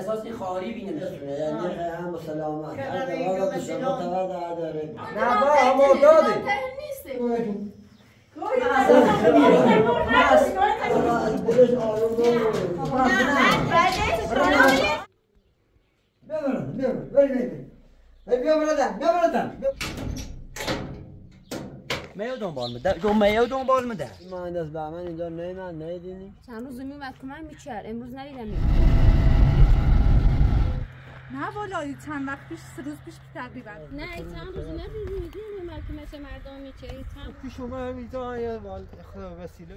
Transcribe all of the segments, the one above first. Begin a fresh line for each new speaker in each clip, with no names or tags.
اساس خاری بینه
یعنی هم سلامت. هر دوار رو شما تور داره
نه با هم داده
میو دنبال میده جو میو دنبال میده
مهندس بهمن اینجا نیمن نیدینی
چند روز میومد کمر می‌کرد امروز ندیدم
نه والا چند وقت پیش سه روز پیش تقریبا.
نه چند روز ندیدی می‌دونی اومد که مثل مردم میچه چند
پیش اومد اینجا یه خدا وسیله.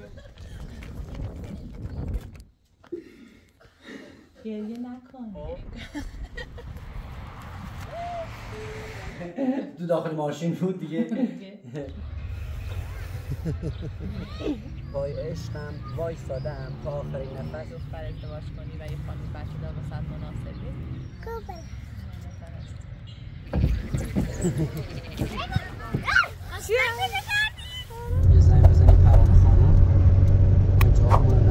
گریه نکن.
تو داخل ماشین بود دیگه. وای عشقم وای سادم تا آخرین نفس.
دختر ازدواج کنی و یه خانم بچه دار واسه مناسبی
یه زنگ بزنیم پروانه خانم من جوابمون ندام خواسته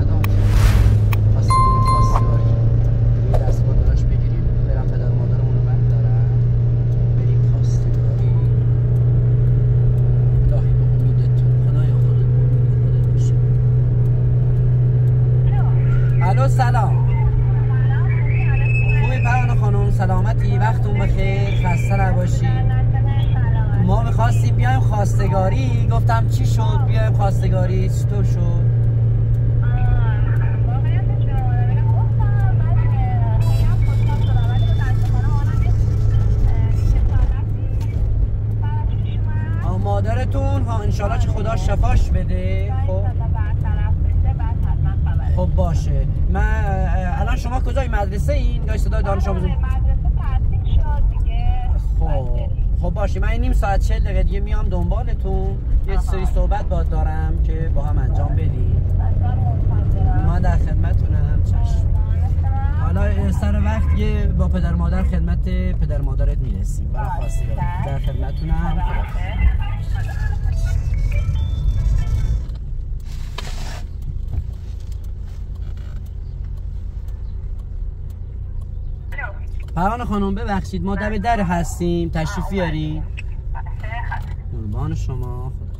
چطور شد؟ مادرتون ها انشالله که خدا شفاش بده. خب. خب باشه. من الان شما کجای مدرسه این؟ یا صدای دانش آموزی خب. خب باشه. من نیم ساعت چه دقیقه دیگه میام دنبالتون. یه سری صحبت باد دارم که با هم انجام بدیم ما در خدمتونم چشم حالا سر وقت یه با پدر مادر خدمت پدر مادرت می‌رسیم. برای خواستگار در خدمتونم پروانه خانم ببخشید ما دم در هستیم. تشریف بیارین قربان شما. خداحافظ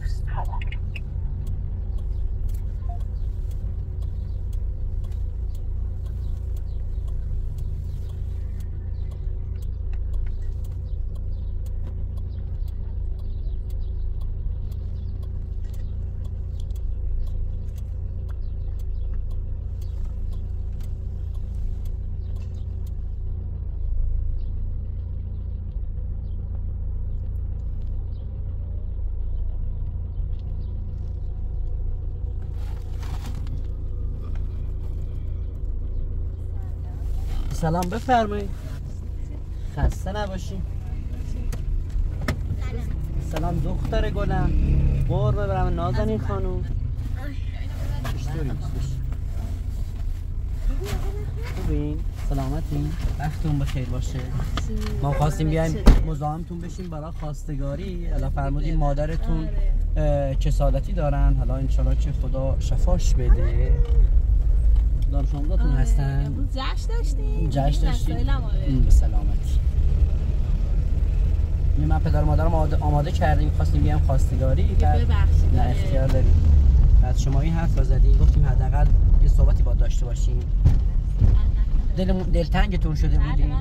سلام بفرمایید. خسته نباشی. سلام دختر گلم. قرب برم. نازنین خانوم؟ خوبین؟ سلامتین؟ وقتتون بخیر باشه. ما خواستیم بیایم مزاحمتون بشیم برای خواستگاری. حالا فرمودین مادرتون اه، کسادتی دارن. حالا انشالله که خدا شفاش بده. دانش آموزاتون هستن
امروز جشن داشتیم
جشن داشتیم
آره.
به سلامتی یه من پدر مادرم آماده, کردیم خواستیم بیام خواستگاری
ببخشید.
نه اختیار داریم بعد شما این حرف رو زدیم گفتیم حداقل یه صحبتی با داشته باشیم دلمون دلتنگتون شده
بله،
بودیم.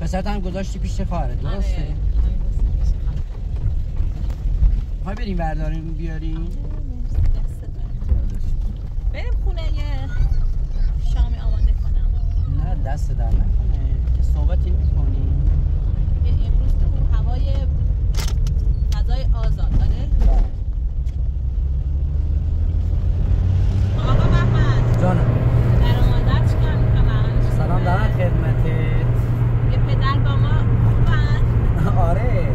پسرت هم گذاشتی پیش خواهرت درسته
آره،.
می‌خوای بریم برداریم بیاریم.
بریم خونه یه شامی آماده کنم
نه دست در نکنه. یه صحبتی می‌کنیم
یه امروز تو هوای فضای آزاد داره آقا محمد.
جانم.
در مادر چیکار
سلام دارم خدمتت.
یه پدر با ما خوبن؟
آره.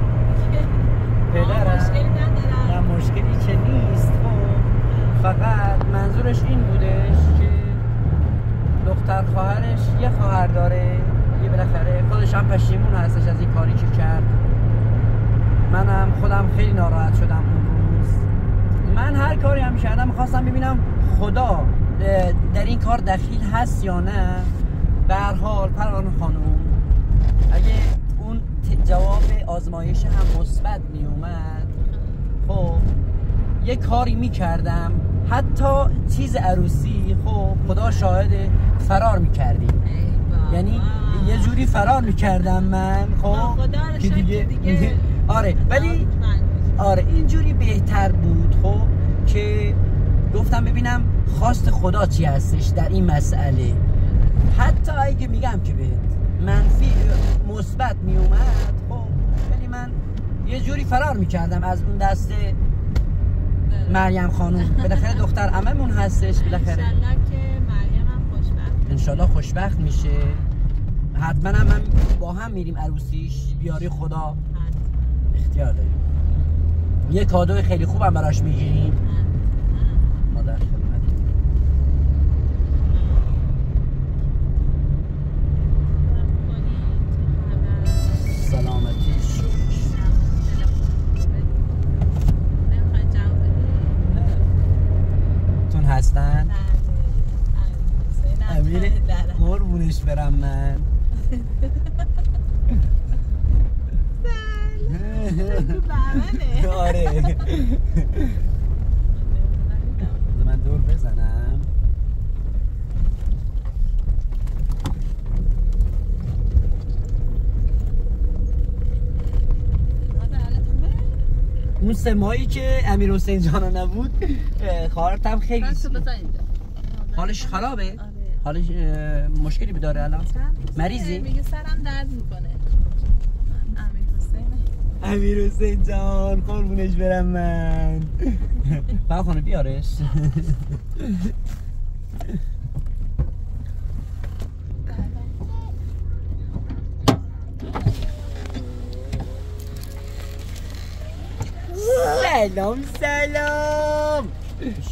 پدرم
مشکلی ندارن
نه مشکلی که نیست. خب فقط منظورش این بودش. که دختر خواهرش یه خواهر داره یه بالاخره خودش هم پشیمون هستش از این کاری که کرد. منم خودم خیلی ناراحت شدم اون روز. من هر کاری هم کردم می‌خواستم ببینم خدا در این کار دخیل هست یا نه. به هر حال پروانه خانم اگه اون جواب آزمایش هم مثبت می اومد خب یه کاری می‌کردم. حتی چیز عروسی خب خدا شاهده فرار می‌کردیم. یعنی یه جوری فرار می‌کردم من خب که دیگه
دیگه.
آره ولی آره اینجوری بهتر بود خب که گفتم ببینم خواست خدا چی هستش در این مسئله. حتی اگه میگم که به منفی مثبت می اومد خب ولی من یه جوری فرار می‌کردم از اون دسته مریم خانوم بالاخره دختر عممون هستش بالاخره
انشالله که مریم هم خوشبخت
انشالله خوشبخت میشه. حتما هم, هم با هم میریم عروسیش. بیاری خدا. اختیار داریم. یه کادو خیلی خوبم براش می‌گیریم. امیر قربونش برم من. آره. بذار من دور بزنم. اون سه ماهی که امیر حسین جانا نبود اه، خواهرتم خیلی حالش خرابه؟ حالش اه، مشکلی داره الان؟ مریضی؟
میگه سرم درد می‌کنه. امیر حسین.
جان قربونش برم من. با خانه بیارش. سلام سلام.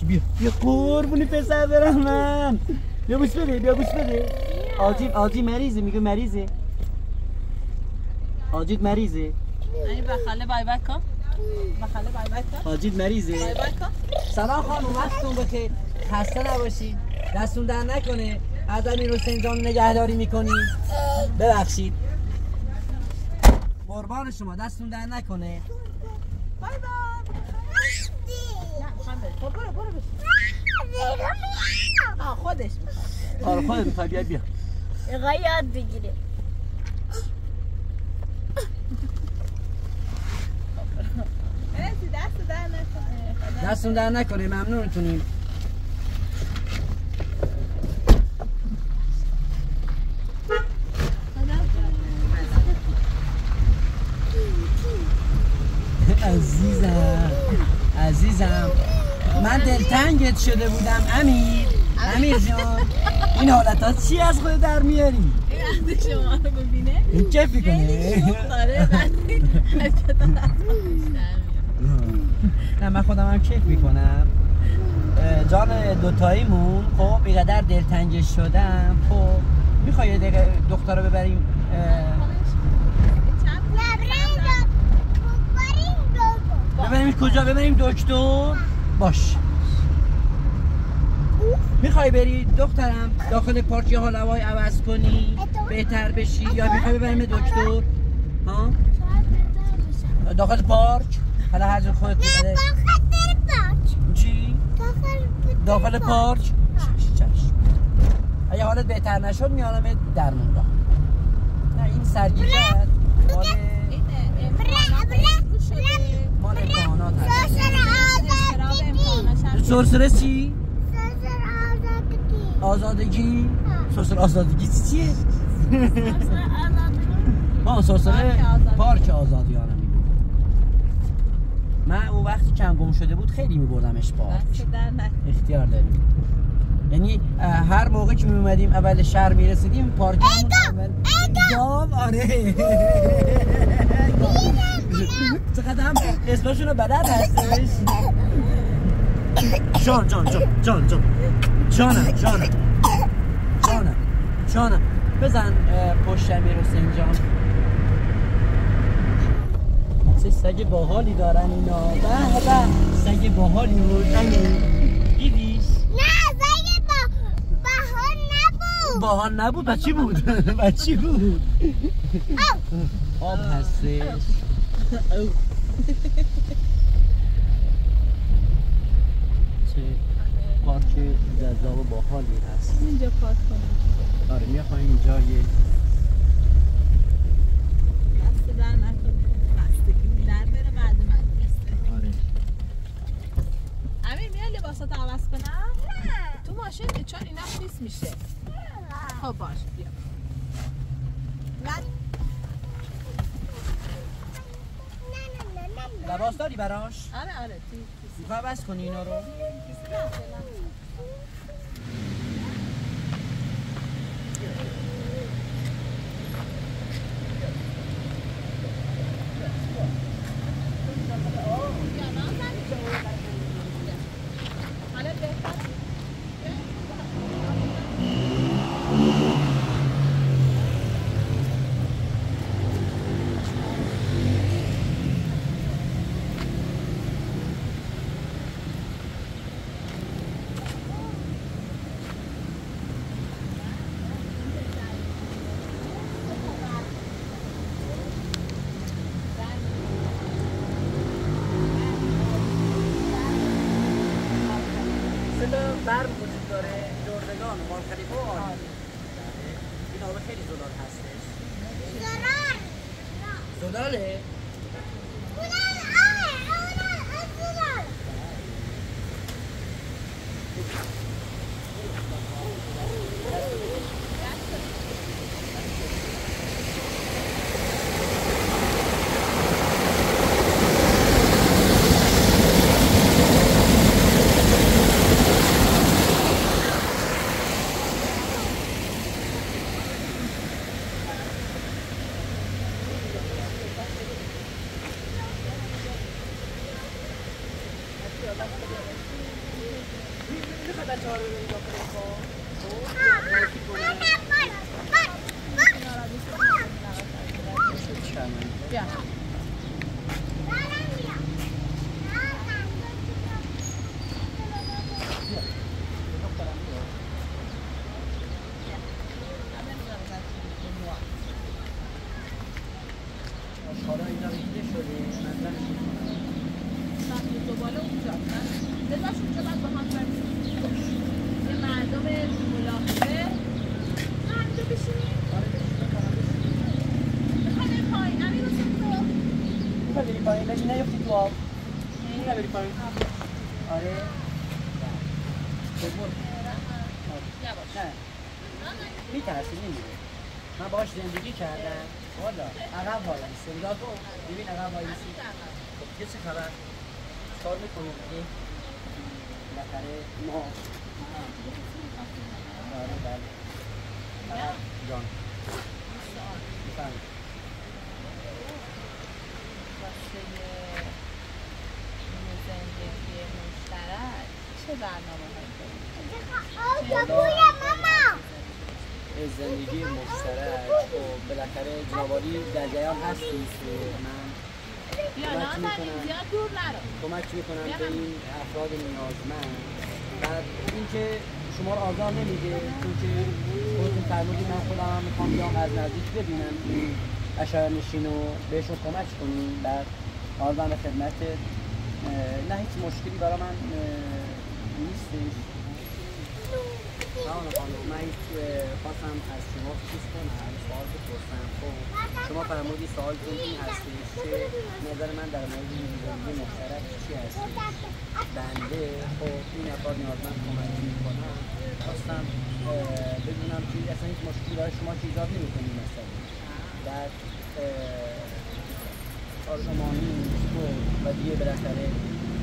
بیا بیا. قربونی پسر برم من. بیا بوس بده بیا بوس بده آجی آجی مریضه میگه مریضه آجیت مریضه
ای بخاله بای بای کن بخاله بای بای کن
حاجیت مریضه
بای بای کن
سلام خانم وقتتون بخیر خسته نباشید دستون در نکنه از امیر حسین جان نگهداری می‌کنی. ببخشید. قربان شما دستون در نکنه.
بای بای نه بریم. خب برو برو بشین. خودش
آره خودت می‌خوای بیا بیا.
اینقدر یاد بگیره
دست در نکنه
دستون در نکنه ممنونتونیم. عزیزم عزیزم. من دلتنگت شده بودم امیر. امیر جان. این حالت ها چی از خود در میاری؟
این شما رو ببینه
این کیف می‌کنه
داره وقتی حرکت از
نه من خودم هم کیف می‌کنم. جان دوتاییمون خب اینقدر دلتنگ شدم. خب می‌خوای دقیقه دختر رو ببریم ببریم کجا؟ ببریم دکتر؟ باش. می‌خوای بری دخترم داخل پارک یه حال هوای عوض کنی؟ بهتر بشی؟ یا می‌خوای ببریم دکتر؟ ها؟ داخل پارک حالا هر جور خودت ببره. چی؟ داخل پارک اگه حالت بهتر نشد میانم درمونگاه نه این سرگیجت مال مال امتحانات هست. سرسره چی؟ آزادگی؟ سرسره آزادگی چیه؟ ما سرسره
پارک آزادی.
پارک آزادیانه من اون وقتی کم گم شده بود خیلی میبردمش پارک. اختیار داریم. یعنی هر موقع که می اومدیم اول شهر می‌رسیدیم پارک گاو آره. چقدر هم اسمشون رو بلد هستش. جان جان جان جان جان جانم جانم. جانم. جانم. بزن پشت امیر حسین جان. چه سگ باحالی دارن اینا. به به. سگ باحالی امیر. دیدیش؟ خواهان نبود. بچی بود؟ بچی بود؟ آب هستش. چه پارک جذاب و باحالی هست.
اینجا پارک کنیم.
آره می‌خوایم اینجا یه
دست در نکنه خستگی. در بره بعد مدرسه
آره.
امیر میای لباسات عوض کنم؟ تو ماشین چون اینا خیس میشه. خب باش بیا. من
لباس داری براش؟
آره آره خیس
می‌خوای بس کنی اینا رو؟
حالا
اینا ریخته شده منظرش اینه.
سمت دوباره اونجا بذارش اونجا بعد با هم یه مردم ملاحظه همینجا بشینیم. می‌خوای بری پایین امیر حسین برو
می‌خوای بری پایین؟ بشی نیفتی تو آب. می‌خوای بری پایین؟ آره. ببر.
یواش.
نه. میترسی نمیره من باش زندگی کردم. والا عقب وایسی نگاه کن ببین عقب وایسی یه چه خبر؟ کار می‌کنیم دیگه بالاخره ما. آره بله. جان. بفرمایید.
زندگی مشترک چه برنامه هایی
از زندگی مشترک. و بالاخره جنابالی در جریان هستی که من کمک می‌کنم. کمک می‌کنم به. این افراد نیازمند. و اینکه شما رو آزار نمیده چون که خودتون فرمودید من خودم هم می‌خوام بیام از نزدیک ببینم این اشعار نشین رو بهشون کمک کنیم. بعد آرزان خدمت نه هیچ مشکلی برای من نیستش. همون خانم. من خواستم از شما چیز کنم سوال بپرسم. خب شما فرمودی سوالتون این هستش که نظر من در مورد زندگی مشترک چی هستش؟ بنده خب این افراد نیازمند کمک می‌کنم خواستم بدونم که اصلا هیچ مشکلی برای شما که ایجاد نمی‌کنی مثلا اه، سازمانی خب و دیگه بالاخره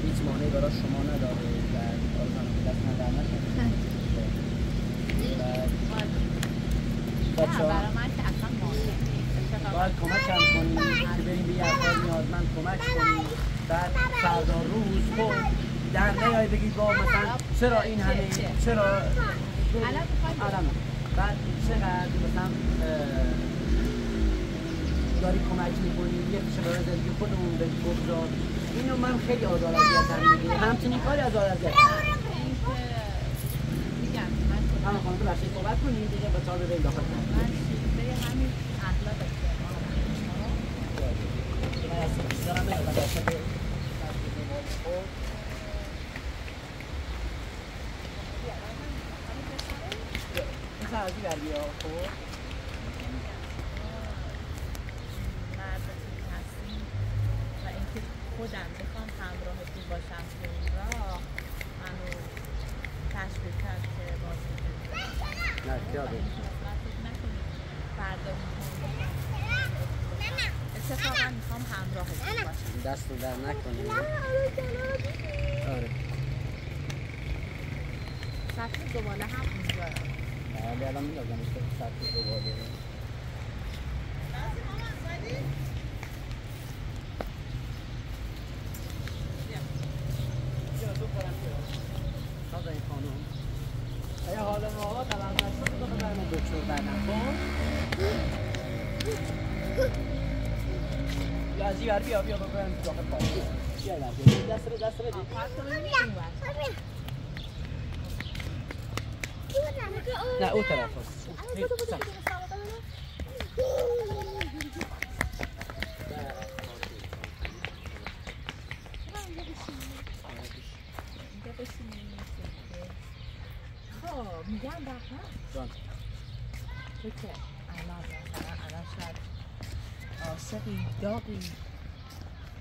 هیچ مانعی برای شما نداره. و آرزوان دست من در نکنه بعد
نه
بچه‌ها
برای من که اصلا مهم نیست اتفاقا
باید کمک هم کنیم که بریم به یه افراد نیازمند کمک کنیم. بعد فردا روز خب در نیای بگید با مثلا چرا این همه چرا.
الان
بعد چقدر مثلا داری کمک می‌کنی؟ یه چرا زندگی خودمون به بگذار. اینو من خیلی آزار اذیتم می‌گیره همچنین کاری آزار اذیت
این که میگم من
همه خانم بچه صحبت کنیم دیگه با تا بریم داخل
من شیفته همین اخلاق
از این بردی ها خب
مردتون هستیم و اینکه خودم بخوام همراهتون باشم تو این راه منو تشویق کرد که بازی
نه یاده
فردا می‌خوام اتفاقا می‌خوام همراهتون باشم
دست رو در نکنیم آره
سطح زباله هم اونجا
بله الان سطح دوباره این خانم اگه حال ما طبعا نشد تو ببرم دکتر بعدم خب این ور بیا بیا بیا بیا. دست رو دست رو بده. نه اون طرف هست
اینجا بشینیم خب میگم بهمن
جان.
تو که الان مثلا الان شاید عاشقی داغی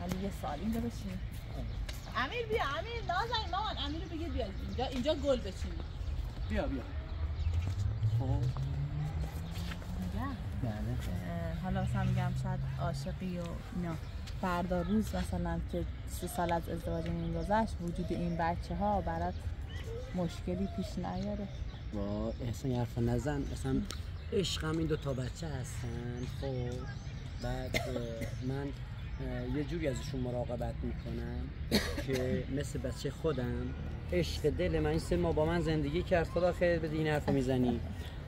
ولی یه سال اینجا بشین امیر بیا امیر نازنین مامان امیر رو بگیر بیا اینجا اینجا گل بچین
بیا بیا. خب. بله
حالا مثلا میگم شاید عاشقی و اینا. فردا روز مثلا که سه سال از ازدواجمون گذشت وجود این بچه ها برات مشکلی پیش نیاره.
با احسان یه حرفا نزن. اصلا عشقم این دو تا بچه هستن. خب بعد من یه جوری ازشون مراقبت می‌کنم که مثل بچه خودم عشق دل من این سه ماه با من زندگی کرد. خدا خیر بده این حرفو می‌زنی.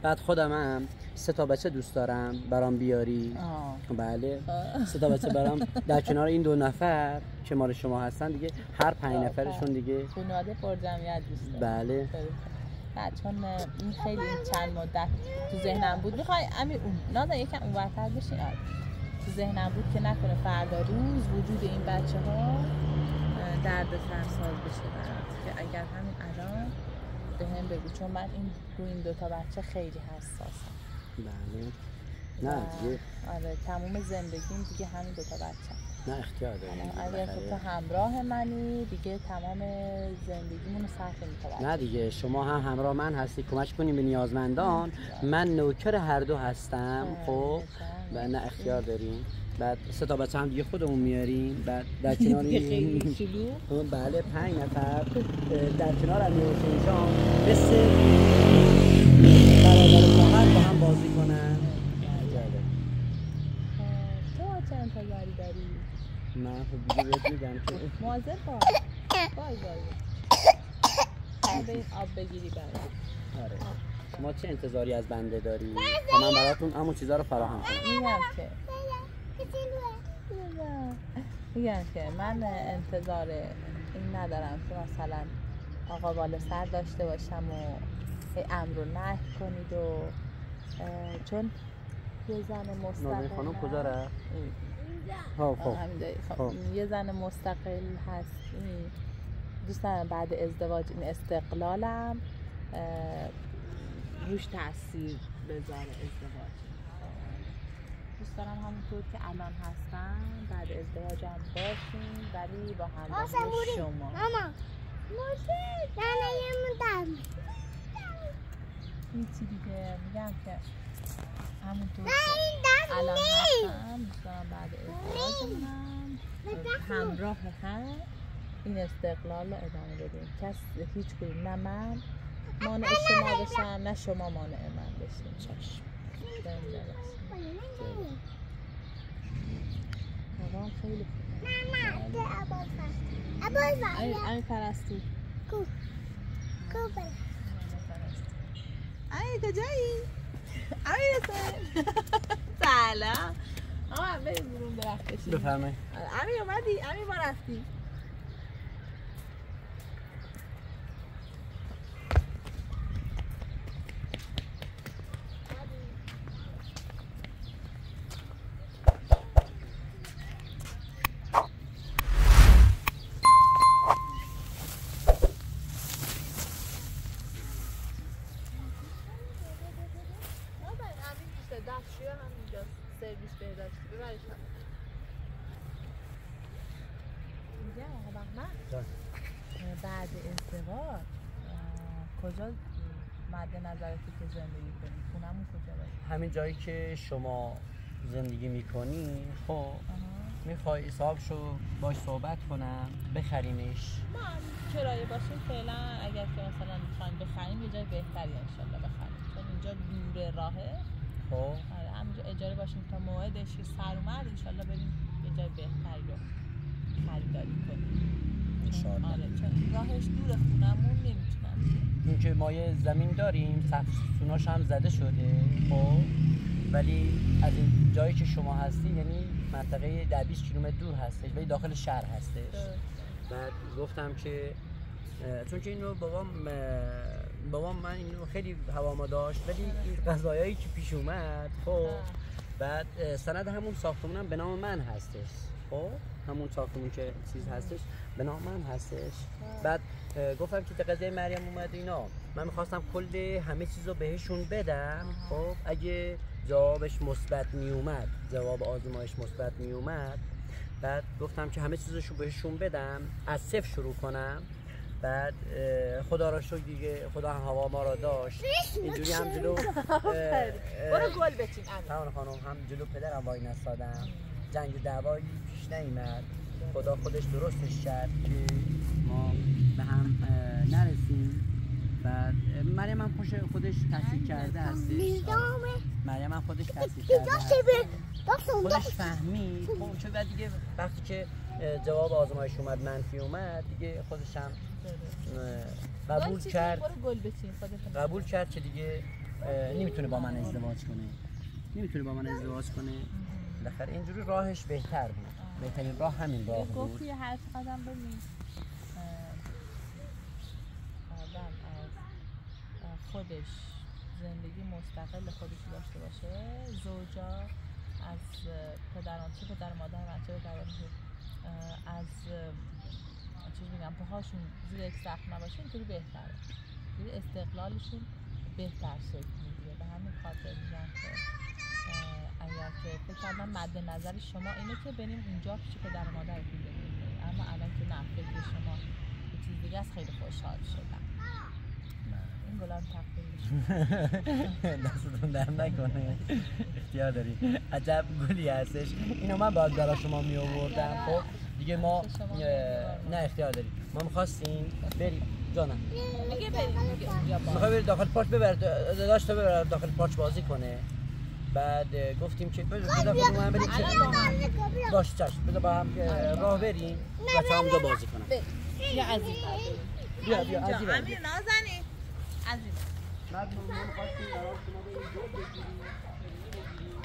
بعد خودم هم سه تا بچه دوست دارم برام بیاری.
آه.
بله. سه تا بچه برام در کنار این دو نفر که مال شما هستن دیگه هر پنج نفرشون دیگه.
خانواده پر جمعیت دوست دارم.
بله.
نه چون این خیلی چند مدت تو ذهنم بود می‌خوای امیر اون نازن یکم اون ورتر بشین. آره. تو ذهنم بود که نکنه فردا روز وجود این بچه ها درد سرساز بشه برات. که اگر همین الان به هم بگو چون من این رو این دوتا بچه خیلی حساسم.
بله. نه دیگه
آره تموم زندگیم دیگه همین دوتا بچه.
نه اختیار داریم
اگر خب تو همراه منی دیگه تمام زندگیمون رو صرف این
نه دیگه شما هم همراه من هستی. کمک کنیم به نیازمندان. من نوکر هر دو هستم خب؟ و نه اختیار داریم. بعد سه تا بچه هم دیگه خودمون میاریم. بعد در کنار این
شلوغ
بله پنج نفر. در کنار علی حسین جان مثل برادر خواهر با هم بازی کنن. بله.
تو چه انتظاری داری؟
من خب دیگه بهت میگم که
مواظب باش. بای بای به این آب بگیری برای
آره. شما چه انتظاری از بنده داری تا من براتون همون چیزا رو فراهم کنم.
میگم که. میگم- که من انتظار این ندارم که مثلا آقا بالا سر داشته باشم و امر و نهی کنید و چون یه زن مستقل
خانم کجا رفت؟
این.
خب. خب.
خب،. یه زن مستقل هستی دوست بعد ازدواج این استقلالم. روش تاثیر بذاره ازدواج. دوست دارم همونطور که الان هستم بعد ازدواجم باشیم ولی با همراهی شما.
ماما. مدام
هیچی دیگه. میگم که همونطور که الان هستم دوست دارم بعد ازدواجم همراه هم این استقلال رو ادامه بدیم. کس هیچ کدوم نه من مانع شما بشم نه شما مانع من بشین
چشم.
هوام خیلی خوبه
کو بله
امیر کجایی؟ امیر حسین. سلام. آقا بریم برون درخت بشیم
بفرمایید.
امیر اومدی؟ امیر ما رفتیم بیا همینجا سرویس بهداشتی ببرش هم میگم آقا بهمن
جان.
بعد ازدواج اه، کجا مد نظرتی که زندگی کنی خونمون کجا باشه
همین جایی که شما زندگی می‌کنی خب. می‌خوای حسابشو باش صحبت کنم بخریمش.
ما کرایه باشیم فعلا اگر که مثلا می‌خوایم بخریم یه جای بهتری انشالله بخریم. چون اینجا دوره راهه.
خب.
آره همینجا اجاره باشیم تا موعدش سر اومد انشالله بریم یه جای بهتری رو خریداری کنیم.
انشالله.
آره چون راهش دور خونمون نمی‌تونم.
این که ما یه زمین داریم سوناش هم زده شده خب؟ ولی از این جایی که شما هستی یعنی منطقه ده 20 کیلومتر دور هستش ولی داخل شهر هستش. بعد گفتم که چون که اینو بابام بابام من اینو خیلی هواما داشت ولی این قضایایی که پیش اومد خب؟ بعد سند همون ساختمونم به نام من هستش خب؟ همون ساختمون که چیز هستش. به نام من هستش. بعد گفتم که قضیه مریم اومد اینا. من می‌خواستم کل همه چیز رو بهشون بدم. خب اگه جوابش مثبت می اومد جواب آزمایش مثبت می اومد بعد گفتم که همه چیزشو بهشون بدم. از صفر شروع کنم. بعد خدا را شکر دیگه خدا هم هوا ما را داشت. اینجوری هم جلو
برو گل بچین
خانم هم جلو پدرم وای نستادم. جنگ دعوایی. پیش نیامد خدا خودش درستش کرد که ما به هم نرسیم. اه، مریم هم خوش خودش تحصیل کرده هستش. مریم هم خودش تحصیل کرده هست. خودش فهمید. خب چون بعد دیگه وقتی که جواب آزمایش اومد منفی اومد دیگه خودش هم قبول کرد. قبول کرد که دیگه نمی‌تونه با من ازدواج کنه. نمی‌تونه با من ازدواج کنه. بالاخره اینجوری راهش بهتر بود. بهترین راه همین راه بود.
گفتی هر قدم ببین. آدم از خودش زندگی مستقل خودش داشته باشه. زوجا از پدران چه پدر و مادر من چه پدر از چیز میگم پاهاشون زیر یک سقف نباشه اینطوری بهتره. زیر استقلالشون بهتر شکل می‌گیره. به همین خاطر میگم که اگر که فکر کردم مد نظر شما اینه که بریم اونجا پیش پدر و مادرتون اما الان که نه فکر شما یه چیز دیگه است خیلی خوشحال شدم. این گلان تقدیم
دستتون در نکنه. اختیار داری. عجب گلی هستش. اینو من باید برای شما می آوردم خب دیگه ما. نه اختیار داری. ما می‌خواستیم بریم. جانم.
بریم
می‌خوای بری داخل پارک ببر داشت ببر داخل پارک بازی کنه. بعد گفتیم که بذار بذار خودمون هم بریم که-
با
باش چشم بذار با هم اه، راه بریم بچه هم اونجا بازی کنم.
این
بیا بیا این ور بیا.
امیر نازنین از این
بعد ما ما می‌خواستیم برای شما گل بگیریم، شیرینی بگیریم.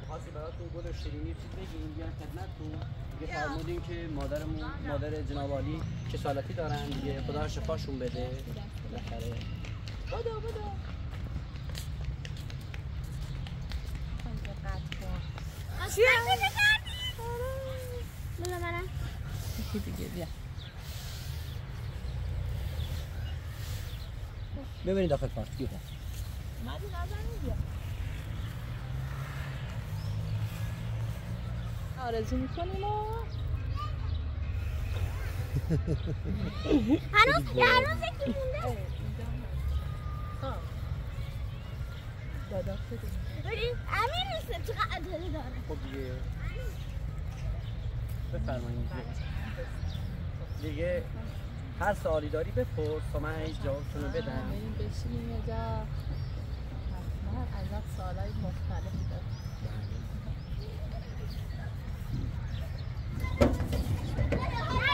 می‌خواستیم براتون گل و شیرینی چیز بگیریم بیان خدمتتون. دیگه فرمودین که مادرمون مادر جناب عالی کسالتی دارن. دیگه خدا شفاشون بده. بالاخره
خیلی قد کن
مال منم
یکی دیگه بیا
ببینید داخل پارک بیا
اومدی بیا آرزو می‌کنیم و
هنوز یه هنوز یکی مونده. امیر نیست. چقدر عدله داره.
خب دیگه. دیگه. هر سوالی داری بپرس. تا من جوابتون رو بدم.
این بشینیم یه جا. ازت سوالای مختلفی
دارم. بله.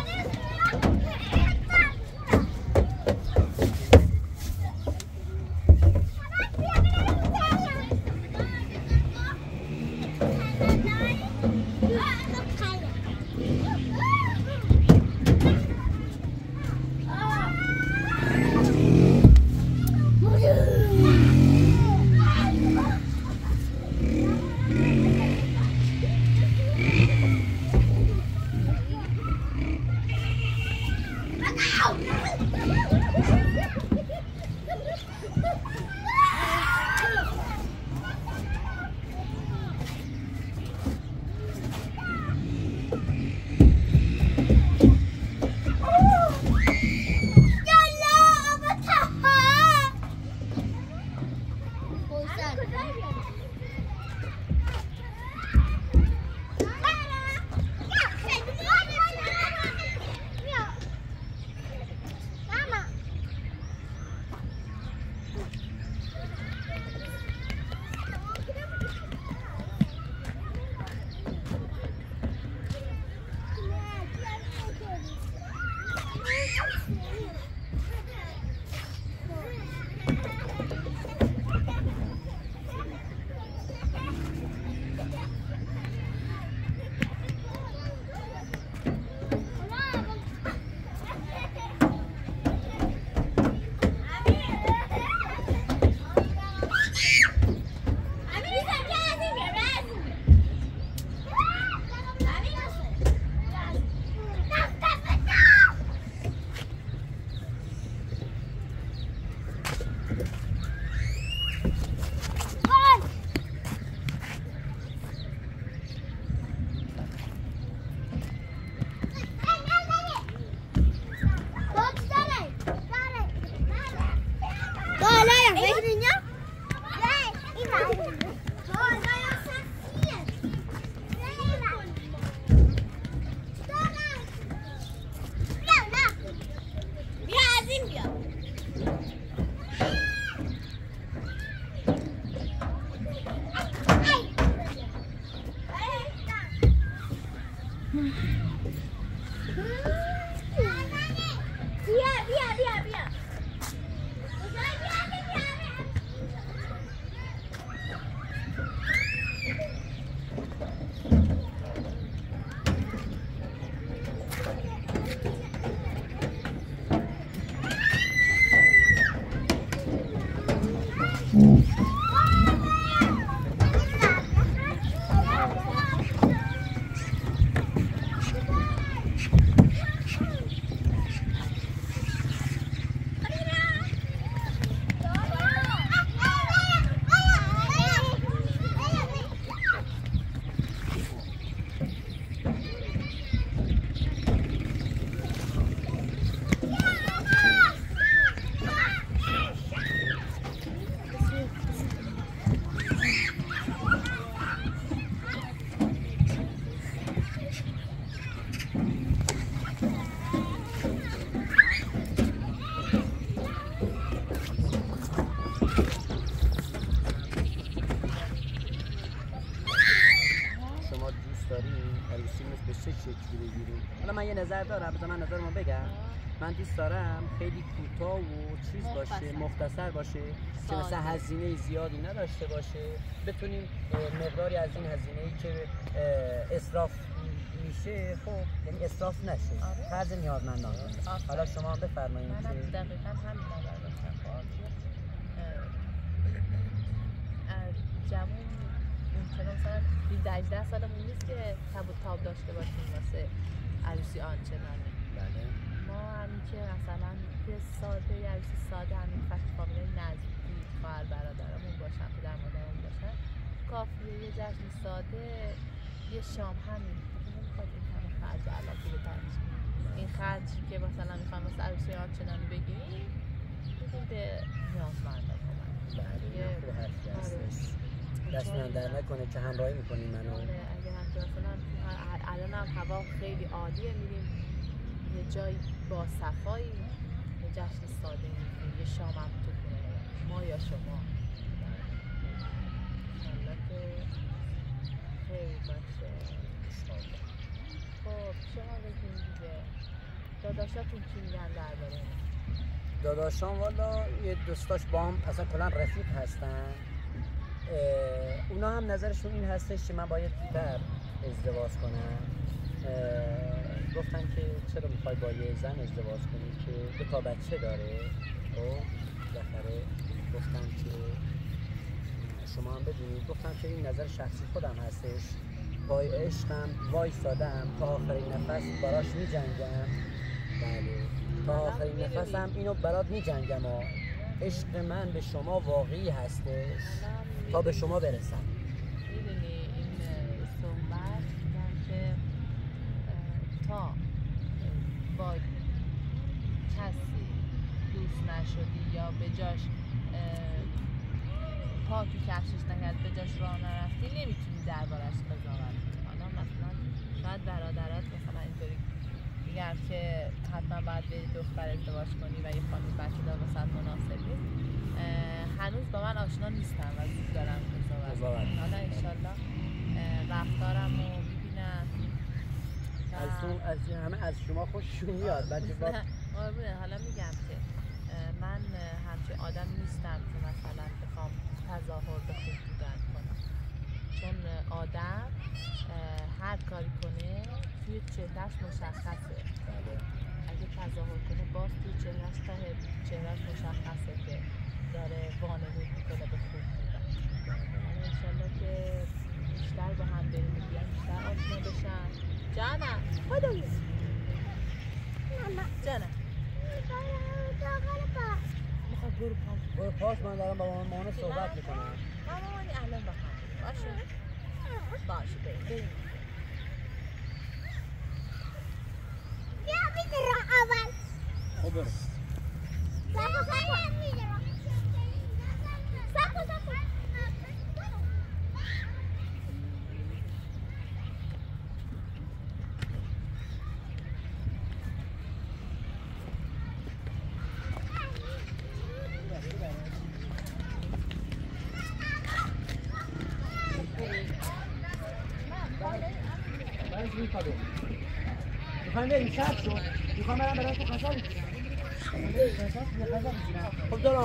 دوست دارم خیلی کوتاه و چیز باشه
مختصر.
مختصر باشه که. مثلا هزینه زیادی نداشته باشه بتونیم مقداری از این هزینه ای که اه، اسراف میشه خب یعنی اسراف نشه
آره.
فرض نیازمندان. حالا شما بفرمایید
منم
که
دقیقا همین نظر داشتم جوون اونچنان مثلا 17 18 سالمون نیست که تب و تاب داشته باشیم واسه عروسی آنچنانی
بله
ما همین که مثلا که ساده یه عروسی ساده همین فکر فامیل نزدیک خواهر برادرمون باشن پدر مادرمون باشن کافیه یه جشن ساده یه شام همین. نمی‌خواد این همه خرج علکی به این خرجی که مثلا می‌خوام واسه عروسی آنچنانی بگیریم بدیم به نیازمندان کمک.
بله
یه- آره.
دست من در نکنه که همراهی می‌کنی منو.
آره، اگه هم مثلا ال- الان هم هوا خیلی عالیه میریم یه جایی با صفایی یه جشن ساده می‌گیریم یه شام هم تو خونه. ما یا شما. انشالله که خیلی باشه خب شما بگیم دیگه داداشاتون چی میگن؟
داداشان والا یه دوستاش با هم اصلا کلا رفیق هستن. اونا هم نظرشون این هستش که من باید زودتر ازدواج کنم. گفتن که چرا می‌خوای با یه زن ازدواج کنی که دو تا بچه داره؟ خب بالاخره گفتم که شما هم بدونید. گفتم که این نظر شخصی خودم هستش. با عشقم وای سادم تا آخرین نفس براش می جنگم بله. تا آخرین. نفسم اینو برات می جنگم ها عشق من به شما واقعی هستش. تا به شما برسم
می‌دونی این اه، صحبت میگن که با کسی دوست نشدی یا به جاش پا تو کفشش نکرد به جاش راه نرفتی نمی‌تونی دربارش قضاوت کنی. حالا مثلا شاید برادرات مثلا اینطوری میگن که حتما باید بری دختر ازدواج کنی و یه خانم بچه دار واسه مناسب نیست هنوز با من آشنا نیستم و زود دارم قضاوت. حالا انشالله رفتارم می‌بینن
از اون از همه از شما خوششون میاد. بچه با
قربونه حالا میگم که من اه، همچین آدمی نیستم که مثلا بخوام تظاهر به خوب بودن کنم. چون آدم هر کاری کنه توی چهرهش مشخصه. اگه تظاهر کنه باز توی چهرهش ته چهرهش مشخصه که داره وانمود می‌کنه به خوب بودن. حالا انشالله که بیشتر با هم بریم بیشتر آشنا بشن. خودم جانم می‌خواد برو پاش
برو پاش من دارم با مامان صحبت می‌کنم.
مامانی الان هم باشه. باشه بریم. بریم
خب برو. می‌خوایم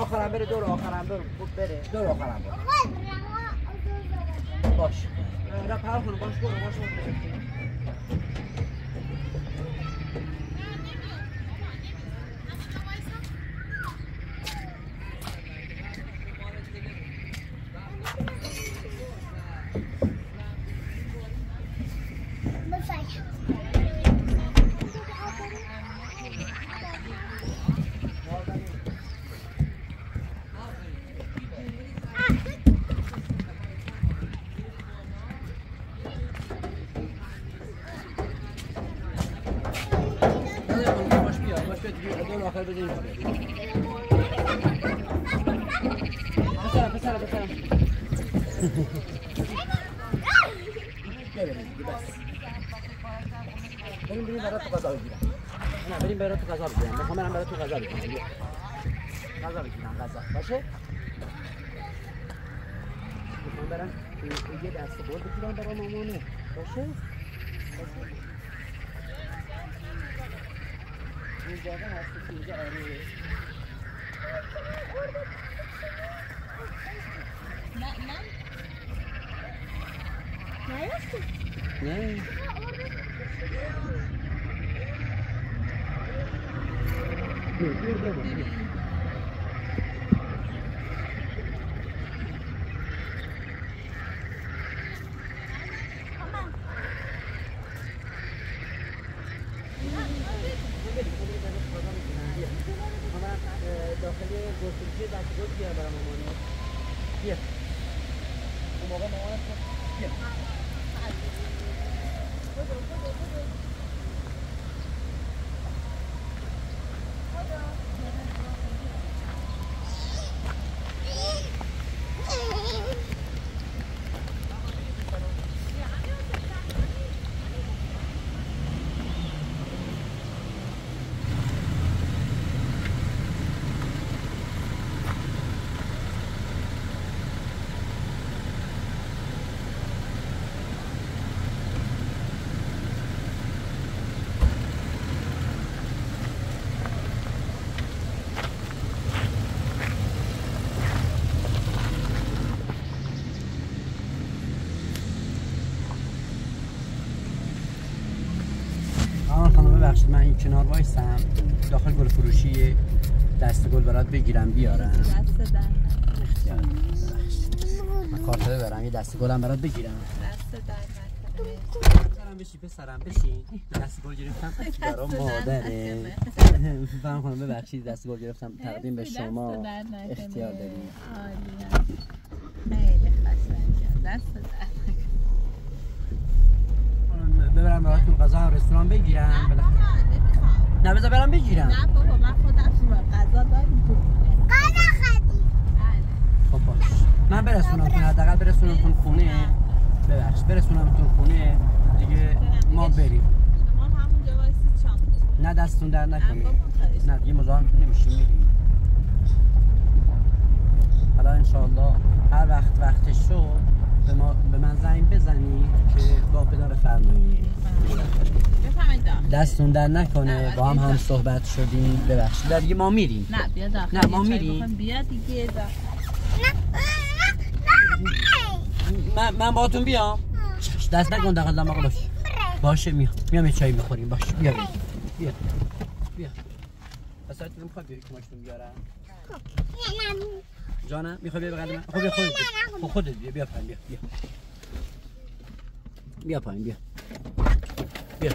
آخرم بره دور آخرم بره خب بره. دور آخرم بره. باش. را پر کنم باش برو باش برو باش بیا باش بیا دیگه دور آخر بزنیم پسرم پسرم پسرم بیا بریم دیگه بس بریم بریم برای تو غذا بگیرم نه بریم برای تو غذا بگیرم می‌خوام برم برای تو غذا بگیرم بیا غذا بگیرم غذا باشه می‌خوام برم یه دست گل بگیرم برای مامانه باشه باشه اینجا هست که اینجا آره نه داخل گلفروشی دست گل بیار برای مامانه بیا اون موقع مامانت بیا آقا خانم ببخشید من این کنار وایسم داخل گل فروشی دست گل برات بگیرم بیارم
دست
ببخشید. من کارت ببرم یه دست گلم برات بگیرم
دست
پسرم بشی پسرم بشی دست گل گرفتم برای مادره فهم خانم ببخشید دست گل گرفتم تقدیم به شما. اختیار
هست. خیلی دست.
خانم، ببرم براتون غذا رستوران بگیرم. نه بذار برم بگیرم.
نه بابا من خودم غذا داریم تو
خب باش. من برسونم خونه حداقل برسونم تون خونه. ببخش برسونم تون خونه. دیگه ما بریم.
شما همونجا وایسی چام
نه دستتون در نکنید نه دیگه مزاحمتون نمیشیم میریم. حالا انشاءالله هر وقت وقتش شد به, ما به من زنگ بزنی که با پدر فرمایی. دستتون در نکنه با هم هم صحبت شدیم. ببخشید. در دیگه ما میریم.
نه بیا داخل.
نه، ما
یه چای
میریم.
بیا دیگه
من, من باهاتون بیام. دست نکن داخل دماغ باش. باشه میام. میام یه چای می‌خوریم. باش بیا بیا. بیا. بیا. می‌خوای بیای کمکتون بیارم. جانم می‌خوای بیا بغل من؟ خب بیا خودت بیا. خب خودت بیا بیا پایین بیا بیا. بیا پایین بیا. بیا.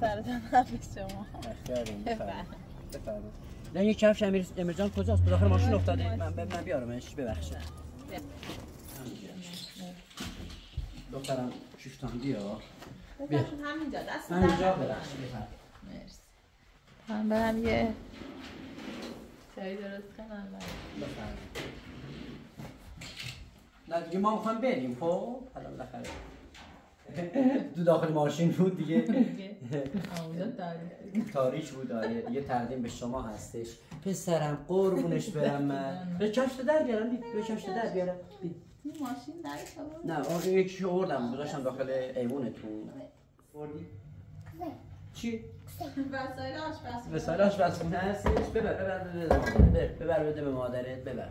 سرتان حرف شما؟ بفرمایید.
نه یه کفش امیر امیرجان کجاست؟ داخل ماشین افتاده. من من من بیارمش ببخشید.
بیا.
دخترم شیفتان بیا.
بفرمایید. همینجا دست نکنه.
ببخشید.
مرسی. من برم یه چای درست کنم
بفرمایید. نه دیگه ما می‌خوایم بریم خب حالا بالاخره تو داخل ماشین بود دیگه تاریخ بود آره دیگه تقدیم به شما هستش پسرم قربونش برم من به کفش در بیارم بی. به کفش در بیارم بی.
ماشین آورد
نه آقا یکیشو آوردم گذاشتم داخل ایوونتون خوردی؟ چی؟
وسایل آشپزخونه.
وسایل آشپزخونه هستش. ببر ببر مادرت ببر بده به مادرت ببر.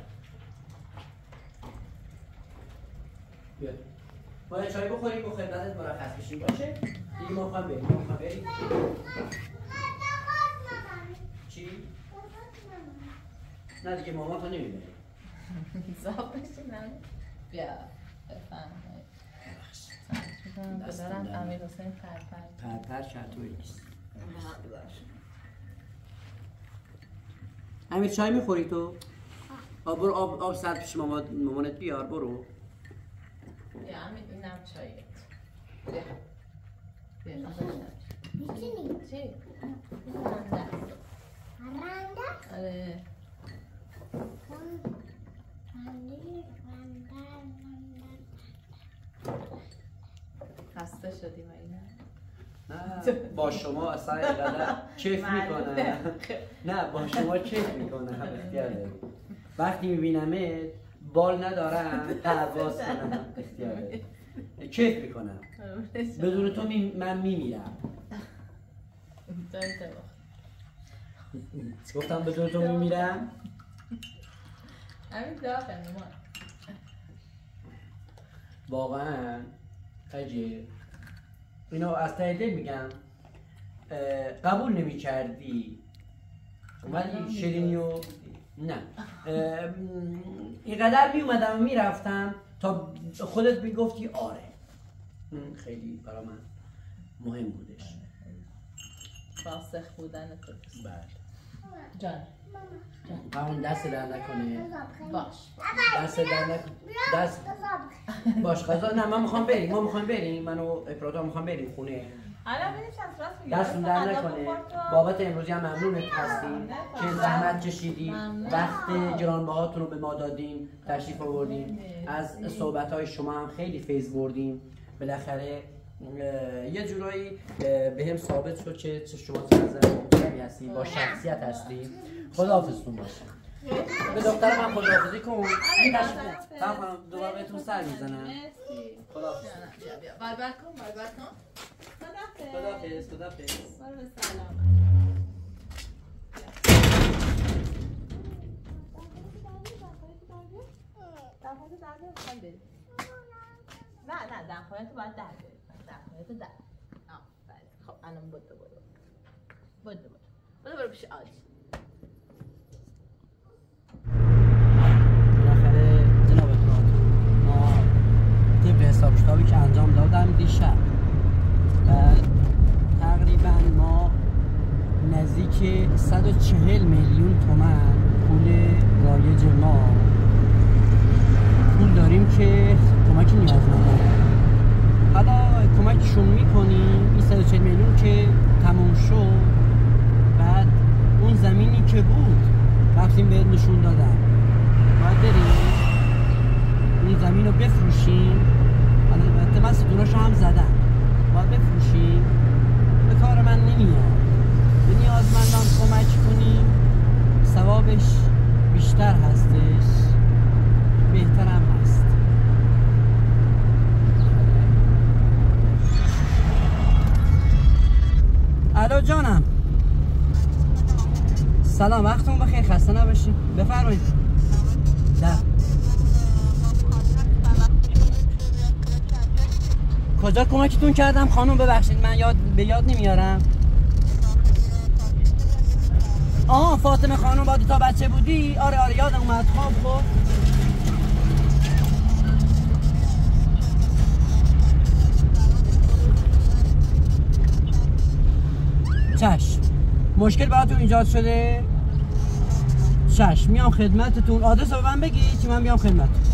بیا. باید چای بخوریم با خدمتت مرخص بشیم. باشه؟ دیگه ما می‌خوام بریم ما بریم. چی؟ نه دیگه ماما تو نمی‌بریم
زاب بشین بیا بفرمایید. پدرم. امیر حسین پرپر.
پرپر چطوری نیست. امیر چای می‌خوری تو؟ آب برو آب, آب سرد پیش ماما مامانت بیار برو.
بیا امیر اینم چایت بیا. بیا
می‌تونی
چی؟ رنده.
رنده؟
آره. خسته شدیم اینه
نه با شما اصلا اینقدر کیف می‌کنم نه با شما کیف می‌کنم اختیار وقتی میبینمت بال ندارم پرواز کنم. اختیار کیف می‌کنم. بدون تو می... من میمیرم. گفتم بدون تو میمیرم. واقعا عجیب اینو از ته دل میگم قبول نمی کردی ولی شیرینی و نه. اینقدر می اومدم و می‌رفتم تا خودت می‌گفتی آره. م، خیلی برا من مهم بودش.
راسخ بودن تو.
بله.
جان.
همون دست در نکنه.
باش.
دست در نکنه دست. باش غذا نه من می‌خوام بریم. ما می‌خوام بریم. من و اپراتا می‌خوام بریم خونه.
میگه
دستون در نکنه. بابت امروزی هم ممنونت هستیم که زحمت کشیدی. وقت گرانبهاتون رو به ما دادیم. تشریف آوردیم. از صحبت های شما هم خیلی فیض بردیم. بالاخره یه جورایی به هم ثابت شد که شما زنزن محترمی هستی با شخصیت هستی خداحافظتون باشه. به دختر من خداحافظی کن. تشریف هم کنم دوباره بهتون سر می‌زنم.
مرسی
خداحافظ.
بای کن بای کن.
خداحافظ. خداحافظ
سلام دمپایی در بیار، می‌خوایم بریم. نه نه دمپایی تو باید در بیاری. دمپایی تو در. آفرین. خب الان بدو بدو بدو بدو بدو برو پیش آجی
بالاخره جناب اتحاد ما طبق حساب کتابی که انجام دادم دیشب. تقریبا ما نزدیک 140 میلیون تومن پول رایج ما پول داریم که کمک نیازمند حالا کمکشون می‌کنیم این 140 میلیون که تموم شد بعد اون زمینی که بود رفتیم بهت نشون دادم. باید بریم این زمین رو بفروشیم. البته من ستوناشو هم زدم. باید بفروشیم به کار من نمیاد. به نیازمندان کمک کنیم ثوابش بیشتر هستش. بهترم هست. الو جانم. سلام وقتتون بخیر خسته نباشین بفرمایید نه کجا کمکتون کردم؟ خانم ببخشید من یاد به یاد نمیارم. آه فاطمه خانم با تا بچه بودی؟ آره آره یادم اومد. خب خب. چشم. مشکل براتون ایجاد شده؟ چشم. میام خدمتتون. آدرس رو من بگی که من بیام خدمت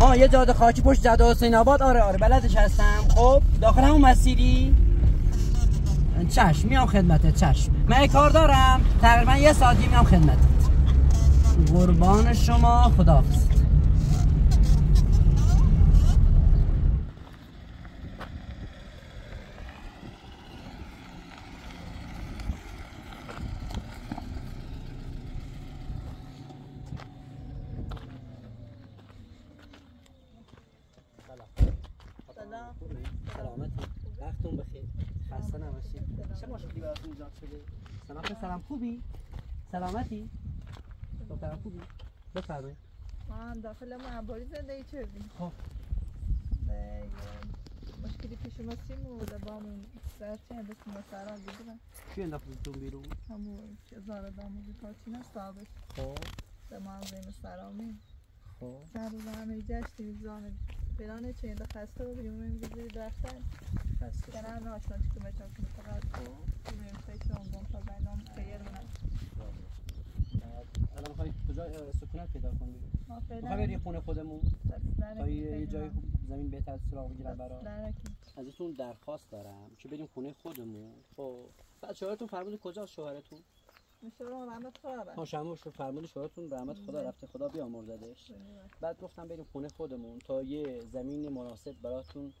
آه یه جاده خاکی پشت جاده حسین آباد. آره آره بلدش هستم. خب داخل همون مسیری. چشم میام خدمتت چشم. من کار دارم. تقریبا یه ساعتی میام خدمتت. قربان شما خداحافظ. سلامتی وقتون بخیر خسته نباشید چه مشکلی براتون ایجاد شده سلام سلام خوبی سلامتی دخترم خوبی بفرمایید
من داخل معباری زندگی کردیم
خب.
مشکلی پیش اومدیم و لبامون سر چند دست مسرا بگیرم
کی انداختتون بیرون
همون داموزی کارچین هست ثابت
خب
ما زین سرامی
خب
چند روز همه جشتیم زانه فلانه چه اینده خسته و بریم اون گذاری درختن
خسته.
کنه هم ناشنا چکه بچم کنه فقط بریم فکر اون گم تا بینام خیر منم
الان می‌خوای کجا سکونت پیدا کنی؟ می‌خوای
فعلا
بری خونه خودمون؟ تا یه جای زمین بهتر سراغ بگیرم برا.
دستلره که
ازتون درخواست دارم که بریم خونه خودمون. خب. بعد شوهرتون فرمود کجا شوهرتون؟
میشه رو رحمت خواه
ها شما شو فرمود شوهرتون رحمت خدا رفته خدا بیامرزدش. بعد گفتم بریم خونه خودمون تا یه زمین مناسب براتون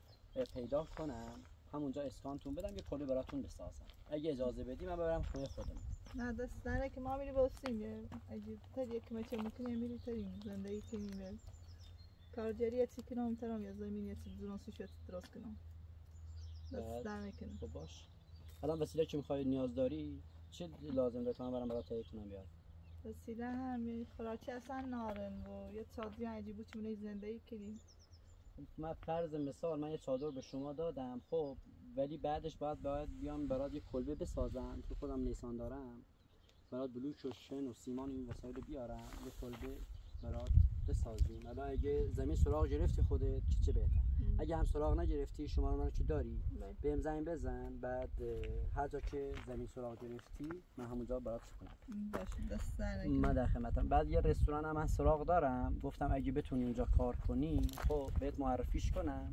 پیدا کنم. همونجا اسکانتون بدم یه کلی براتون بسازم. اگه اجازه بدی من ببرم خونه خودمون.
نه دست نره که ما میری بستیم یه اگه تر یک مچه می‌کنیم میری تریم زندگی کنیم کارجری چی کنم ترم یا زمین چی دونو سوشت درست کنم؟ دست در نکنم
خب باش. الان وسیله که می‌خوای نیاز داری؟ چه لازم داره من برام برات تهیه کنم بیار
وسیله هم یه خوراکی اصلا نارن و یه چادری عجیب بود چونه زندگی کنیم
من فرض مثال من یه چادر به شما دادم خب ولی بعدش باید باید بیام برات یه کلبه بسازم که خودم نیسان دارم. برات بلوک و شن و سیمان این وسایل رو بیارم یه کلبه برات. بسازیم الان اگه زمین سراغ گرفتی خودت چه چه بهتر؟ اگه هم سراغ نگرفتی شما رو منو که داری
بله.
بهم زنگ بزن بعد هر جا که زمین سراغ گرفتی من همونجا برات کنم.
باشه
من در خدمتم. بعد یه رستوران هم من سراغ دارم. گفتم اگه بتونی اونجا کار کنی خب بهت معرفیش کنم.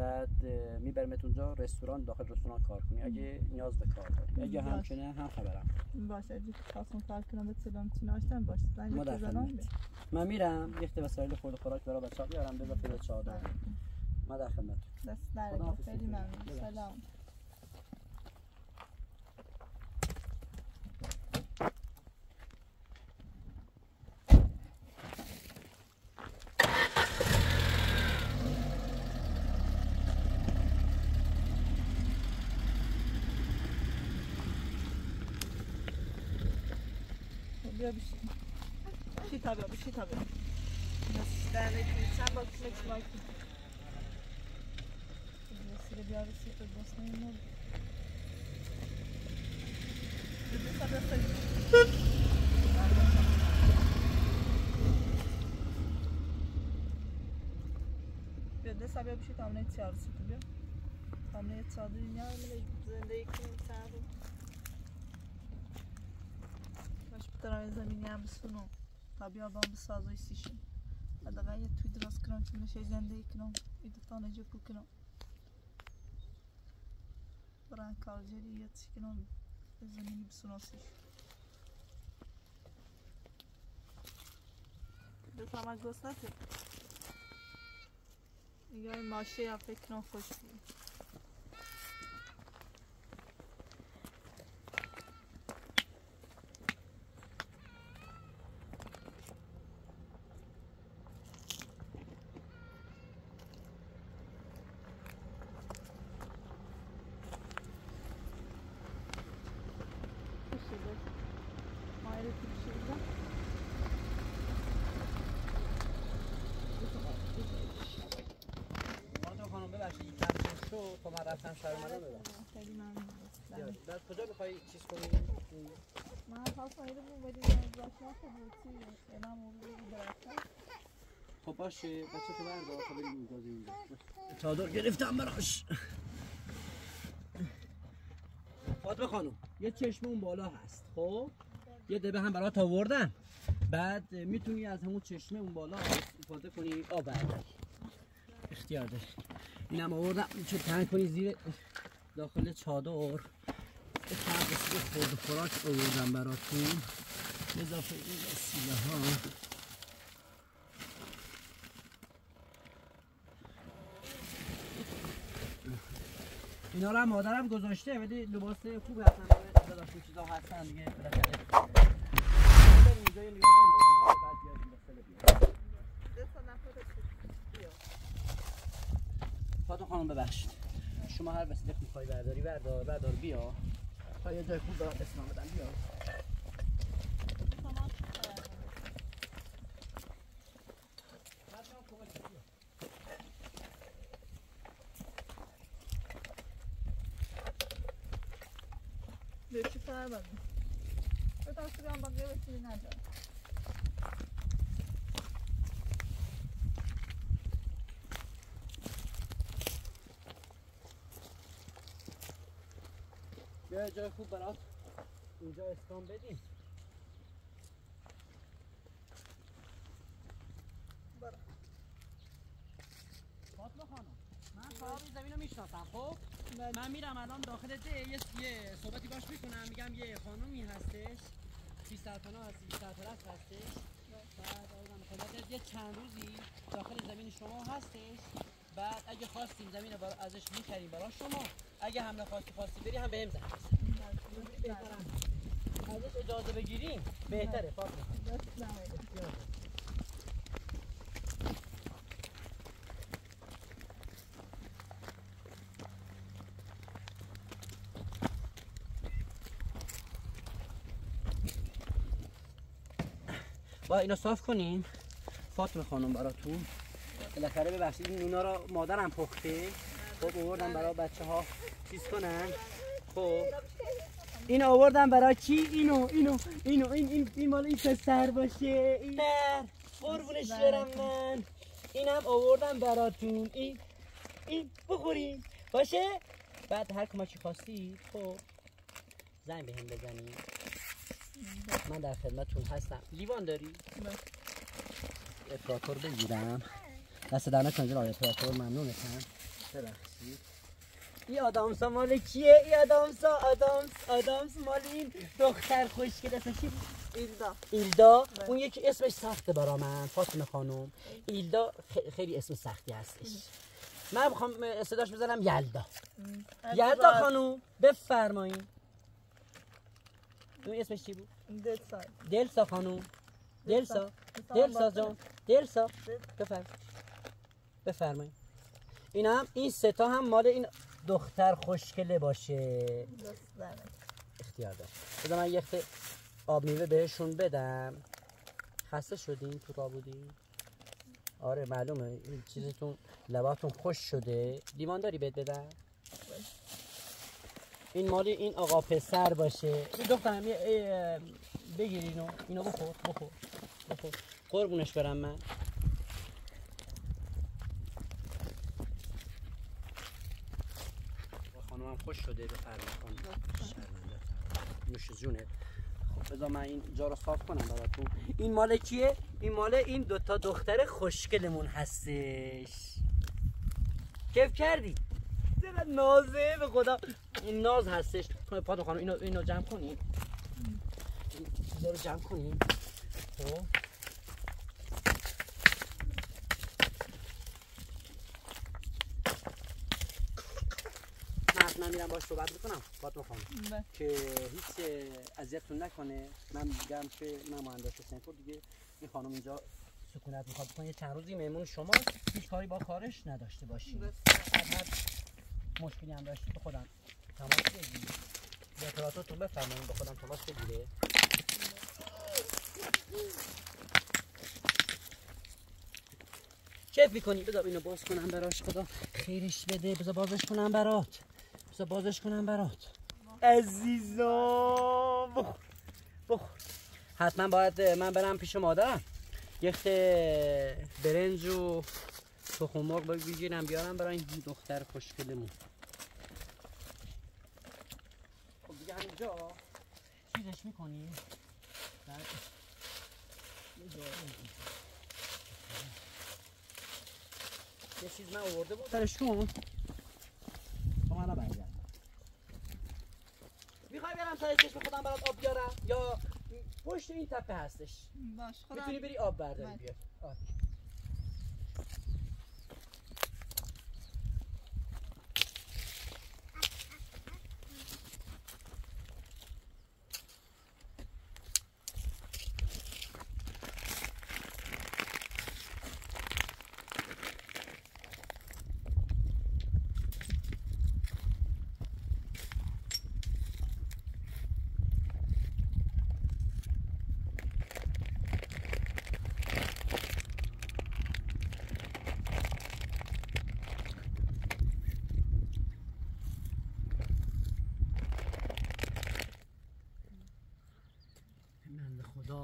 بعد میبرمت اونجا رستوران داخل رستوران کار کنی. اگه نیاز به کار داری. اگه هم. که نه هم خبرم.
باشه اگه خواستم کار کنم به سلام چی ناشتم باشه.
ما در خدمت من میرم خیلی وسایل خورد خوراک برای بچه‌ها بیارم اضافه یه چادر ما در خدمت
دست. خیلی ممنون. سلام. خب بیا بشین بشی تا بیا بشی تا بیا دست در نکنی چند با کلکس مایکی Vesile bir arası yapıyor. Basma yayınlar. Bir sabah sayı. بیا ده sabah bir şey tahmin et çağrısı bیا tahmin et çağrı dünya öyle زندگی کنیم سر باش بترم زمینی هم بسونم. تا بیابان بسازوی سیشم حداقل یه توی درست کنم که نشه زندگی کنم. ایدفتان اجا کنم. برای کارجری یه چی کنم. زمینی بسوناسیش بسام از گوست نتید یا این ماشه یا فکر کنم خوش بود Teşekkür Ayrı bir şey de.
خانم خانم ببخشید این کم کم شد رفتم شهر اومدم ببخشید
خیلی ممنون.
بیار. بعد کجا می‌خوای چیز کنی؟
من خواستم اینو بودیم از نخود چی اینا موضوع درستم
خب باشه بچه تو بردار تا بریم اونجا اینجا. چادر گرفتم براش. فاطمه خانم. یه چشمه اون بالا هست خب؟ یه دبه هم برات آوردم. بعد می‌تونی از همون چشمه اون بالا استفاده کنی. آب برداری اختیار داری. اینم آوردم. چه تنگ کنی زیر داخل چادر. یه و خوراک آوردم براتون. اضافه این وسیله ها. اینا رو هم مادرم گذاشته. ولی لباس خوب هستن این چیزا هستن دیگه. بالاخره بریم اینجا یه نگاه بندازیم، بعد بیاریم داخل بیاریم.
دست نخود
فاطمه خانم ببخشید. شما هر وسیله می‌خوای برداری بردار بردار بیا. تا یه جای خوب برات اسم بدم بیا.
به چی فرق داره؟ به تاثیر هم بقیه
جای خوب برات اینجا اسکان بدیم. فاطمه خانم من این زمین رو می‌شناسم خب. من میرم الان داخل ده یه, صحبتی باش می‌کنم میگم یه خانومی هستش بی سرپناه هست بی سرپرست هستش بعد خدمت یه چند روزی داخل زمین شما هستش بعد اگه خواستیم زمین رو ازش می‌خریم برای شما اگه هم نخواستی خواستی بری هم زنگ بزن بهترم ازش اجازه بگیریم بهتره
نمیده.
با اینا صاف کنیم. فاطمه خانم براتون. بالاخره ببخشید این نونا رو مادرم پخته. خب آوردم برای بچه ها چیز کنن. خب. این آوردم برای کی؟ اینو اینو اینو این این این مال این پسر باشه؟ این نه قربونش برم من. اینم آوردم براتون. این این بخورین باشه؟ بعد هر کمکی خواستید خب. زنگ بهم بزنید من در خدمتتون هستم. لیوان داری؟ افراتور بگیرم. دست در نکن جناب افراتور ممنونتم. ببخشید. این آدامسا مال کیه؟ این آدامسا آدامس آدامس مال این دختر خوشگل اسمش
ایلدا.
ایلدا. اون یکی اسمش سخته برا من فاطمه خانم. ایلدا خیلی اسم سختی هستش. من می‌خوام صداش بزنم یلدا. یلدا خانم بفرمایید اون اسمش چی بود؟
دل سای
دلسا خانم. دلسا. دلسا. جان. دلسا. بفرم بفرمایید این هم این ستا هم مال این دختر خوشگله باشه. اختیار دار بذار من یه آب میوه بهشون بدم. خسته شدین؟ تو را بودی؟ آره معلومه. این چیزتون لباتون خوش شده. لیوان داری بهت بدم؟ این مالی این آقا پسر باشه. دخترم یه بگیر اینو اینو بخور بخور بخور. قربونش برم من. خانمم خوش شده بفرمایید. خانم شرمنده. نوش جونه. خب بذار من این جا رو صاف کنم براتون. این مال کیه؟ این مال این دوتا دختر خوشگلمون هستش. کیف کردی؟ چقدر نازه به خدا. این ناز هستش. پاتو خانم اینو اینو جمع چیزا رو جمع کنیم. خب. من میرم باش صحبت می‌کنم. فاطمه خانم
بله.
که هیچ اذیتتون نکنه. من میگم که من مهندس حسین دیگه. این خانم اینجا سکونت می‌خواد بکنه. یه چند روزی مهمون شما هیچ کاری با کارش نداشته باشید هر هر مشکلی هم داشتید به خودم تماس بگیرید. به اطلاعاتتون بفرمایید به خودم تماس بگیره. کیف می‌کنی؟ بذار اینو باز کنم براش. خدا خیرش بده. بذار بازش کنم برات. بذار بازش کنم برات. عزیزم بخور بخور. حتما باید من برم پیش مادرم یه خت برنج و تخم مرغ بگیرم بیارم برای این دختر خوشگلمون. خب دیگه همینجا. چیزش می‌کنی؟ بعد یه چیز من آورده بود سرش کن. منو برگرد می‌خوای برم سر چشم خودم برات آب بیارم؟ یا پشت این تپه هستش؟
باش خودم
می‌تونی بری آب برداری
بله.
بیار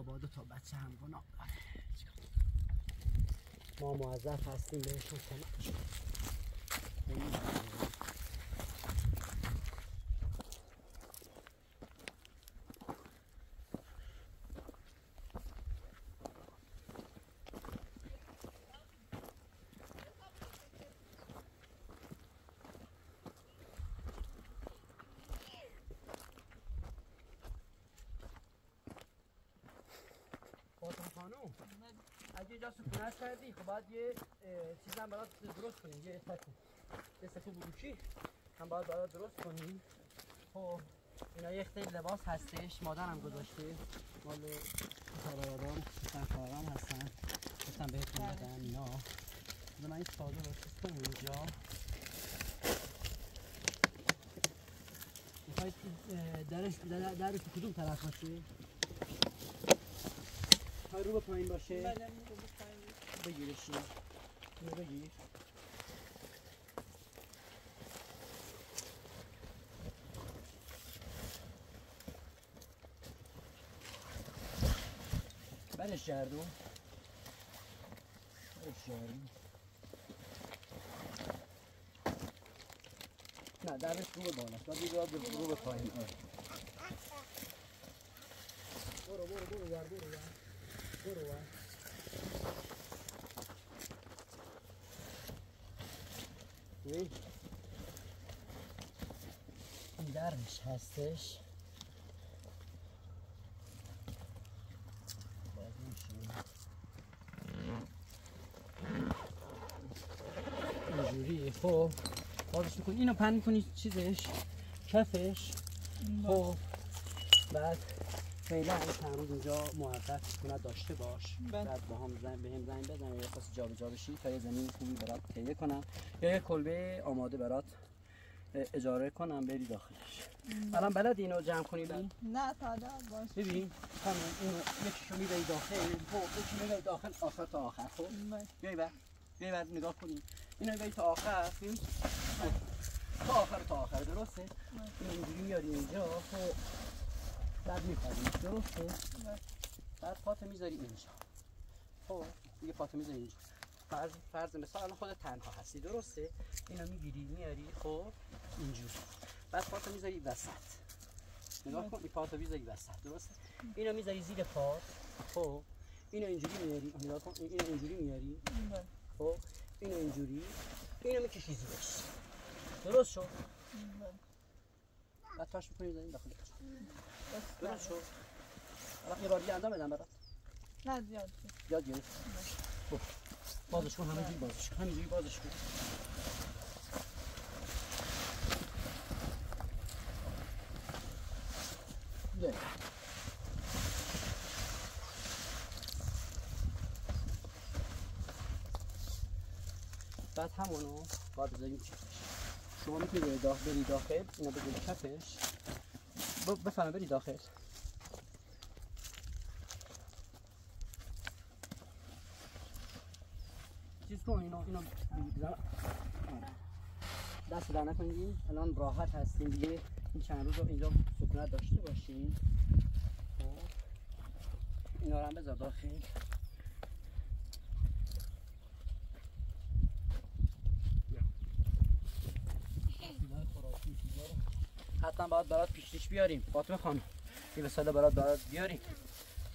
آه. با دو تا بچه هم داره ما موظف هستیم بهشون کمک کنیم. فاطمه خانم اگه اینجا سکونت کردی خب باید یه چیز هم برات درست کنیم یه تکو یه سکو بروشی هم باید برات درست کنیم. خب اینا یه خیلی لباس هستش مادرم گذاشته. مال فرارادان فراران هستن. گفتم بهتون بدم اینا. من این ساده رو چیز کنیم اینجا. می‌خواید درش در, درش کدوم طرف باشه؟ رو به پایین باشه؟ بگیرش اینو. بگیر برش گردون برش گردون نه درش رو بالاست باید رو به رو به پایین. برو برو برو ور برو ور برو ور ببین. این درش هستش. اینجوری خب. بازش می‌کنی اینو پن می‌کنی چیزش؟ کفش. خب. بعد فعلا روز اینجا موقت سکونت داشته باش.
بله.
بعد با هم زنگ به هم زنگ بزن. یا خواست جا جا بشی تا یه زمین خوبی برات تهیه کنم. یا یه کلبه آماده برات اجاره کنم بری داخلش. الان بلد اینو جمع کنی؟ ببین
نه تا باش.
ببین خانم اینو یکیشو می‌بری داخل خب یکی می‌بری داخل آخر تا آخر خب. بیای بر بیای بر نگاه کنیم اینو می‌بری تا آخر ببین. تا آخر تا آخر درسته؟ اینو اینجوری میاری اینجا خب؟ بعد می‌خوری درسته؟ بعد پاتو می‌ذاری اینجا. خب دیگه پاتو می‌ذاری اینجا. فرض فرض مثال الان خودت تنها هستی درسته؟ اینو می‌گیری میاری خب اینجوری. بعد پاتو می‌ذاری وسط. نگاه کن این پاتو می‌ذاری وسط درسته؟ اینو می‌ذاری زیر پات خب. اینو اینجوری میاری نگاه کن اینو اینجوری میاری. خب. اینو اینجوری اینو می‌کشی زیرش. درست شد. بعد تاش می‌کنی زمین داخل درست شد؟ الان یه بار دیگه انجام بدم برات.
نه زیاد
یاد گرفت؟ خب. بازش کن همینجوری بازش کن همینجوری بازش کن. بله. بعد همونو باید بذاریم کفش شما می‌تونی بری داخل بری داخل اینو بذاری کفش ب- بفرما بری داخل. چیز کن اینو اینو. دست در نکنید. الان راحت هستیم دیگه. این چند روز رو اینجا سکونت داشته باشیم خب. اینا رو هم بذار داخل. حتما باید برات پیشریش بیاریم. فاطمه خانم یه وساله برات برات بیاریم.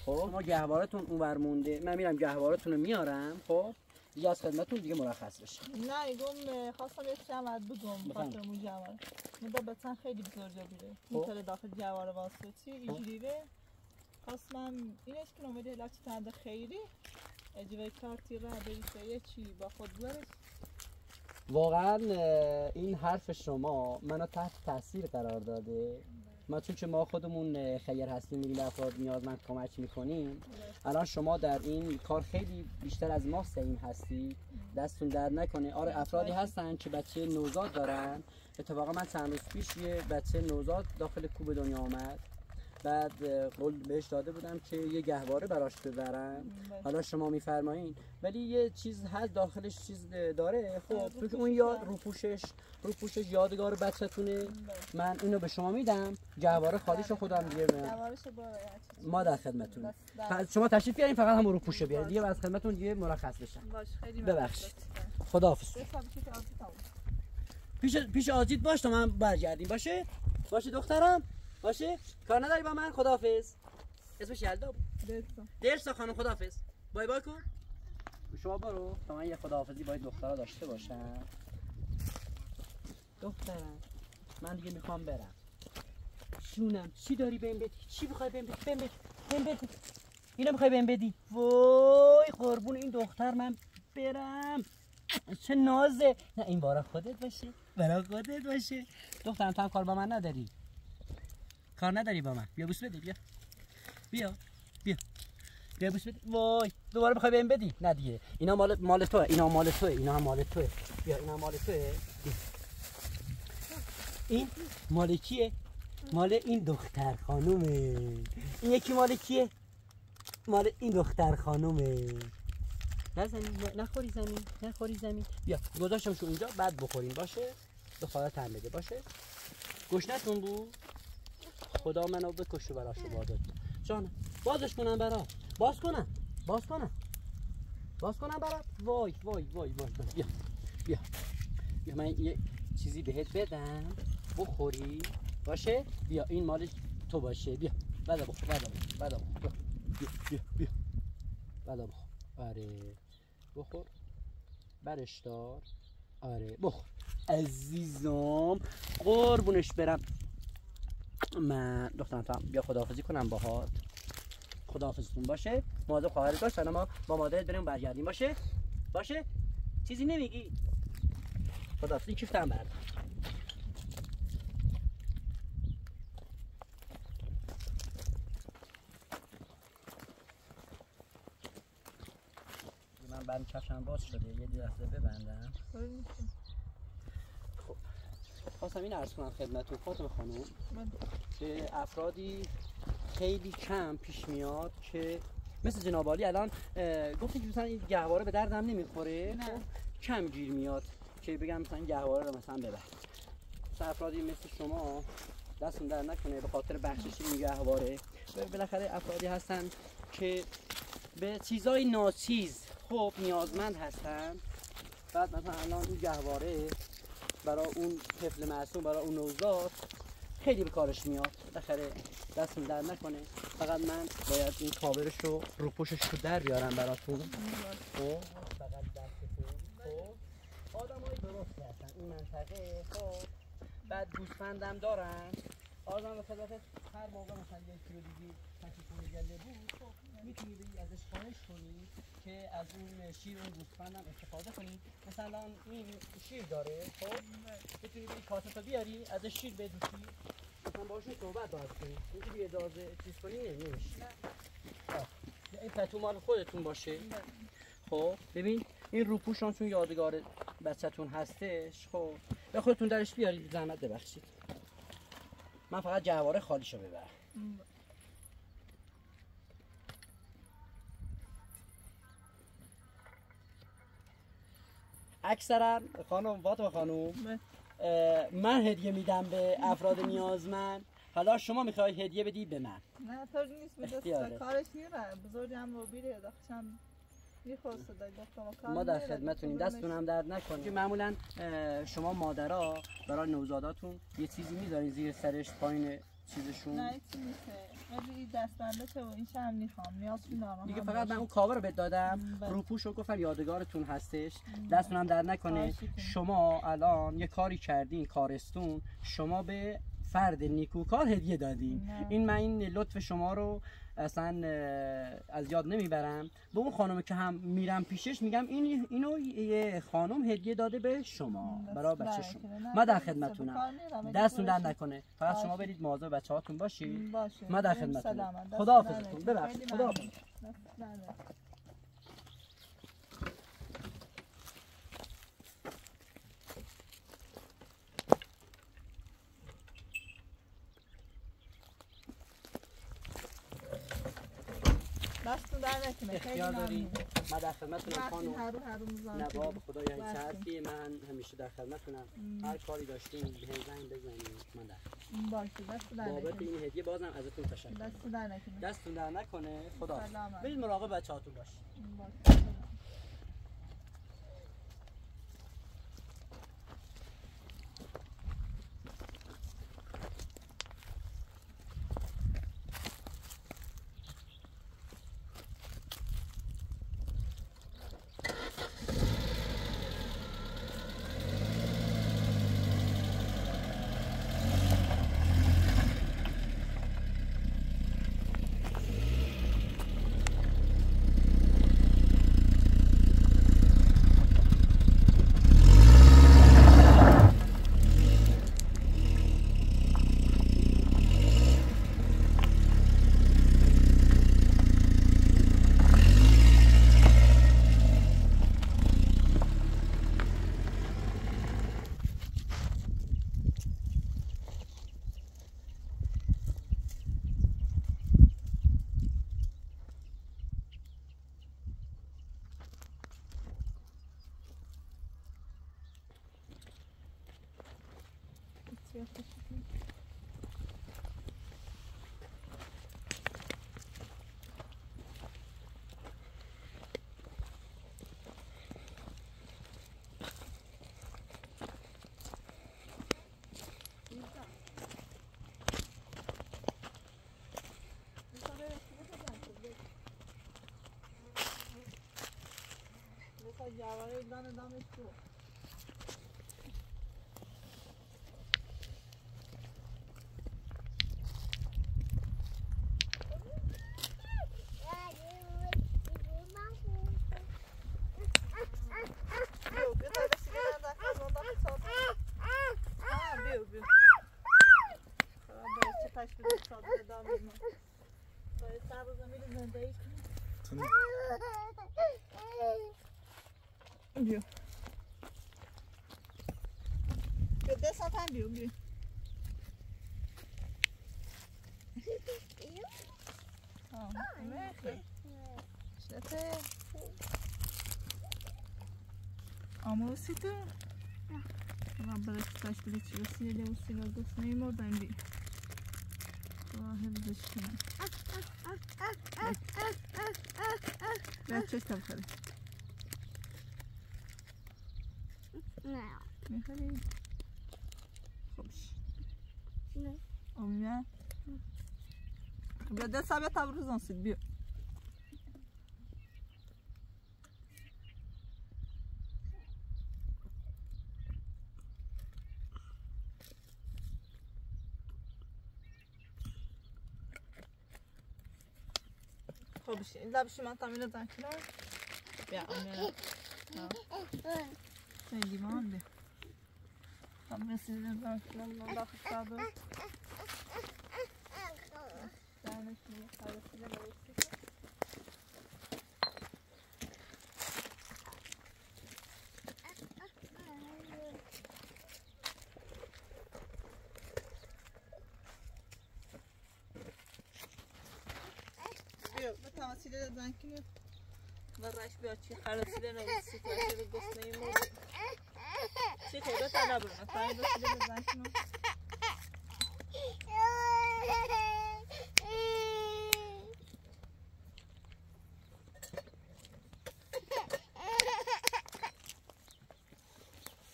خب. ما گهوارتون اونور مونده. من میرم گهوارتون رو میارم. خب. دیگه از خدمتتون دیگه مرخص بشه.
نه ایگم خواستم یه جمعت بگم.
بفرمایید.
خاطر مو جمعه مده بچن خیلی بزرگا بیره.
خب.
می‌تونه داخل جوار واسطی اینجوریه. خواستم اینش که نومده لاچ تنده خیری. اجوه کارتی را بریسه یه چی با خود برس
واقعا این حرف شما منو تحت تاثیر قرار داده. ما چون که ما خودمون خیر هستیم میریم به افراد نیازمند کمک می‌کنیم. الان شما در این کار خیلی بیشتر از ما سعیم هستی دستتون درد نکنه. آره افرادی هستن که بچه نوزاد دارن. اتفاقا من چند روز پیش یه بچه نوزاد داخل کوب دنیا آمد. بعد قول بهش داده بودم که یه گهواره براش ببرم.
بله.
حالا شما میفرمایین. ولی یه چیز هست داخلش چیز داره. خب تو که اون یاد
داره.
رو پوشش رو پوشش یادگار بچه‌تونه.
بله.
من اینو به شما میدم. گهواره خالیشو خودم دیگه. ما در. پس شما تشریف بیارین فقط همون رو پوشه بیارین. دیگه از خدمتتون دیگه مرخص بشم.
خیلی
ببخشید. خداحافظ. پیش پیش آجیت باش تا من برگردیم. باشه؟ باشه دخترم؟ باشه؟ کار نداری با من خداحافظ. اسمش یلدا بود. درسا خانم خداحافظ. بای بای کن. شما برو. تا من یه خداحافظی با این دخترها داشته باشم. دخترم من دیگه می‌خوام برم. جونم چی داری بهم بدی چی می‌خوای بهم بدی بهم بدی بهم بدی اینو می‌خوای بهم بدی؟ وای قربون این دختر من برم. چه نازه. نه این بارا خودت باشه. برا خودت باشه. دخترم تو هم کار با من نداری. کار نداری با من. بیا بوس بده بیا. بیا بیا. بیا بوس بده. وای دوباره می‌خوای بهم بدی؟ نه دیگه. اینا مال مال توه اینا مال توه اینا هم مال توه. بیا اینا مال توه. این مال کیه؟ مال این دختر خانومه. این یکی مال کیه؟ مال این دختر خانومه. نه- نخوری زمین نخوری زمین. بیا گذاشتمشو اونجا بعد بخوریم. باشه؟ به خدا تن بده باشه؟ گشنتون بود؟ خدا منو بکشه برا شما داد جانم. بازش کنم برا. باز کنم. باز کنم. باز کنم برات وای وای وای وای. بیا. بیا. بیا من یه چیزی بهت بدم. بخوری. باشه؟ بیا این مال تو باشه. بیا. بعد بخور بعد بخور بعد بخور. بیا. بیا بیا بعد بخور. آره. بخور. برش دار. آره بخور. عزیزم قربونش برم. من دخترم تو هم بیا خداحافظی کنم باهات. خداحافظتون باشه. مواظب خواهرت باش ما با مادرت بریم برگردیم. باشه؟ باشه؟ چیزی نمیگی. خداحافظی کیفتم بردار من برم کفشم باز شده. یه لحظه ببندم. خب خواستم این عرض کنم خدمتتون فاطمه خانم که افرادی خیلی کم پیش میاد که مثل جناب عالی الان گفتی که مثلا این گهواره به دردم نمی‌خوره.
نه.
خب، کم گیر میاد که بگم مثلا این گهواره رو مثلا ببر. مثلا افرادی مثل شما دستون در نکنه به خاطر بخشش این گهواره. و بالاخره افرادی هستن که به چیزای ناچیز خب نیازمند هستن. بعد مثلا الان این گهواره برای اون طفل معصوم برای اون نوزاد خیلی به کارش میاد. بالاخره دستون در نکنه. فقط من باید این کاورش رو رو پشتش رو در بیارم براتون. خب فقط دستتون خب آدمای درستی هستن. این منطقه خب بعد گوسفندم دارن. آدم به خدمت هر موقع مثلا یک کیلو دیگه گله بود خب. می‌تونی بری ازش خواهش کنی که از اون شیر اون گوسفندم استفاده کنی. مثلا این شیر داره خب؟ می‌تونی بری کاسه بیاری ازش شیر بدوشی مثلا باشون صحبت باید کنی اینجوری اجازه چیز کنی نمیشه. این پتو مال خودتون باشه. خب؟ ببین این روپوشان چون یادگار بچهتون هستش خب؟ به خودتون درش بیارید زحمت ببخشید. من فقط جواره خالیشو ببرم. اکثرا خانم فاطمه خانم من. هدیه میدم به افراد نیازمند. حالا شما می‌خوای هدیه بدی به من؟
نه طور نیست. به کارش میره بزرگی هم رو بیره کار
ما در خدمتونیم. دستتون هم درد نکنه. که معمولا شما مادرها برای نوزاداتون یه چیزی می‌ذارین زیر سرش پایین چیزشون.
نه نیسته ولی این دستبنده چه و این هم می‌خوام. نیاز بی نارم
دیگه فقط من اون کاور رو بهت دادم.
بله.
روپوش رو گفتم یادگارتون هستش. دستتون هم در نکنه. شما الان یه کاری کردین کارستون. شما به فرد نیکوکار هدیه دادین
نه.
این من این لطف شما رو اصلا از یاد نمی‌برم. به اون خانم که هم میرم پیشش میگم این اینو یه خانم هدیه داده به شما. برای بچه شما. ما در خدمتونم. دستتون در نکنه. فقط شما. برید مواظب بچه‌هاتون باشید.
باشه.
ما در خدمتونم.
در نکنه.
ببخشید.
خیلی در نکنه. خیلی ممنون.
من در خدمتتونم خانم نواب. خدا. حرفی من همیشه در خدمتتونم. هر کاری داشتین به زنگ بزنید من در.
باشه دست در
بابت
نکنه
این هدیه بازم ازتون تشکر
دست در نکنه
دستتون در نکنه خدا. برید مراقب بچه‌هاتون باشید
جواره دانه دامش تو بیو بیو تا دستی بدن در کازمان داخل ساده آه بیو بیو خراب باید چه پشت بده ساده viu? Eu dei saltar viu, viu? Ó, mexe. Şete. Ama ısıtı. Ulan bırak taş bir içi ısıyla ısıyla ısınayım oradan bir. Allah'ın dışına. Ver çek tavukları. Niech chodzi.
Chodź.
O mnie. Będę sobie tam roząsyć bił. Hobi, dla psi ma tam ile kilo? Ja, umieram. مانده هم رسیدیم زن کنم من داخل ساده دانش میگه رسیده برسید بیا به تماسیل زن کنیم و رش بیا نویسی که رو گفت نیمون چی خیلی طلب رو مثلا رسیده زن کنیم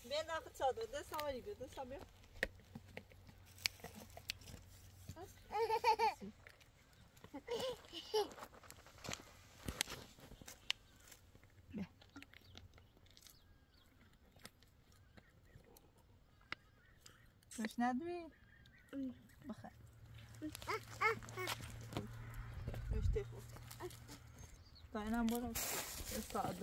بیا داخل چادر ده سواری بیا ده سواری Hoş نداری؟ بخیر Hoş تفو تا اینم برم ساعت